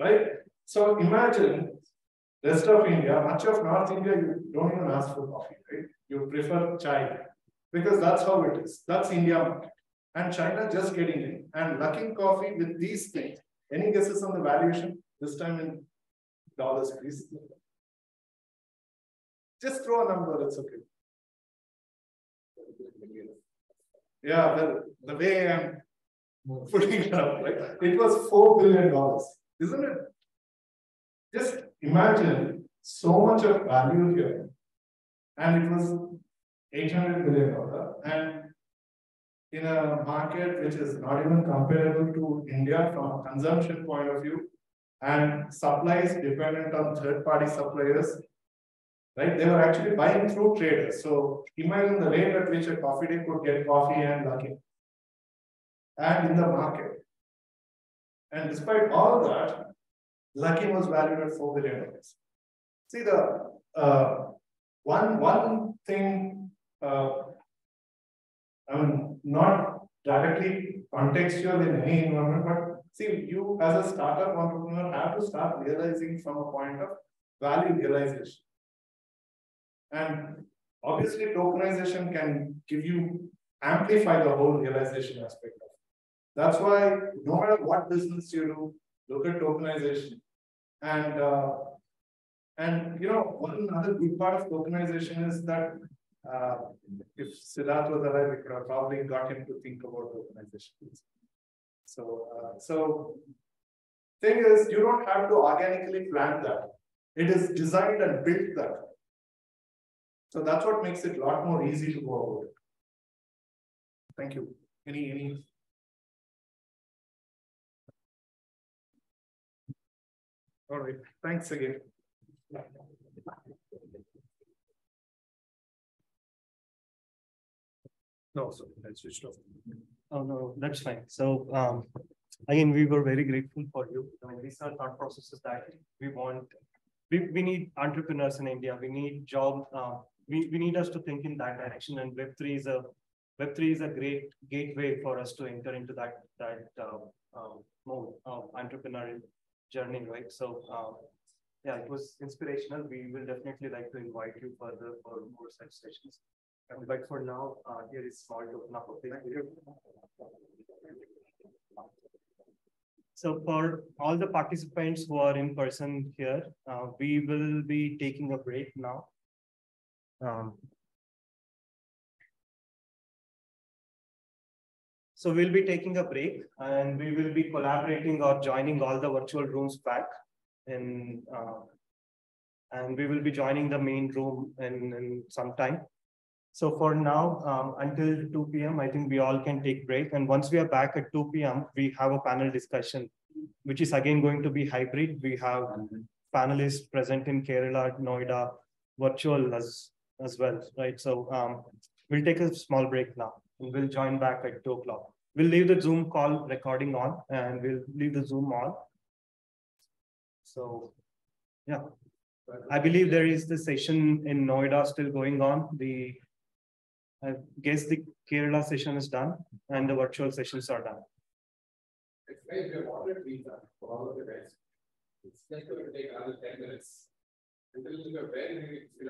Right? So imagine rest of India, much of North India, you don't even ask for coffee, right? You prefer chai because that's how it is. That's India market and China just getting in. And Luckin Coffee with these things. Any guesses on the valuation? This time in dollars, please. Just throw a number, it's okay. Yeah, the, the way I'm putting it up, right? It was $4 billion, isn't it? Just imagine so much of value here. And it was $800 million. And in a market which is not even comparable to India from a consumption point of view, and supply is dependent on third-party suppliers, right? They were actually buying through traders. So imagine the rate at which a coffee day could get coffee and Luckin. And in the market. And despite all that, Luckin was valued at $4 billion. See the uh, one, one thing uh, I mean, not directly contextual in any environment, but see, you as a startup entrepreneur have to start realizing from a point of value realization. And obviously, tokenization can give you amplify the whole realization aspect of it. That's why no matter what business you do, look at tokenization. And uh, and you know, one other good part of tokenization is that uh, if Siddharth was alive, we could have probably got him to think about tokenization. So, uh, so thing is, you don't have to organically plan that. It is designed and built that. So that's what makes it a lot more easy to go about it. Thank you. Any, any? All right. Thanks again. No, so I switched off. Oh, no, that's fine. So, um, again, we were very grateful for you. I mean, these are thought processes that we want. We, we need entrepreneurs in India. We need job. Uh, we, we need us to think in that direction. And Web3 is a Web3 is a great gateway for us to enter into that that uh, uh, mode of entrepreneurial journey, right? So, um, yeah, it was inspirational. We will definitely like to invite you further for more such sessions. But for now, uh, here is small token of So for all the participants who are in person here, uh, we will be taking a break now. Um, so we'll be taking a break and we will be collaborating or joining all the virtual rooms back in, uh, and we will be joining the main room in, in some time. So for now, um, until 2 p.m., I think we all can take break. And once we are back at 2 p.m., we have a panel discussion, which is again going to be hybrid. We have panelists present in Kerala, Noida, virtual as, as well, right? So um, we'll take a small break now and we'll join back at two o'clock. We'll leave the Zoom call recording on and we'll leave the Zoom on. So, yeah. I believe there is the session in Noida still going on. The, I guess the Kerala session is done and the virtual sessions are done. Already done for all of the guys. It's just going to take another ten minutes. Until you're very, very,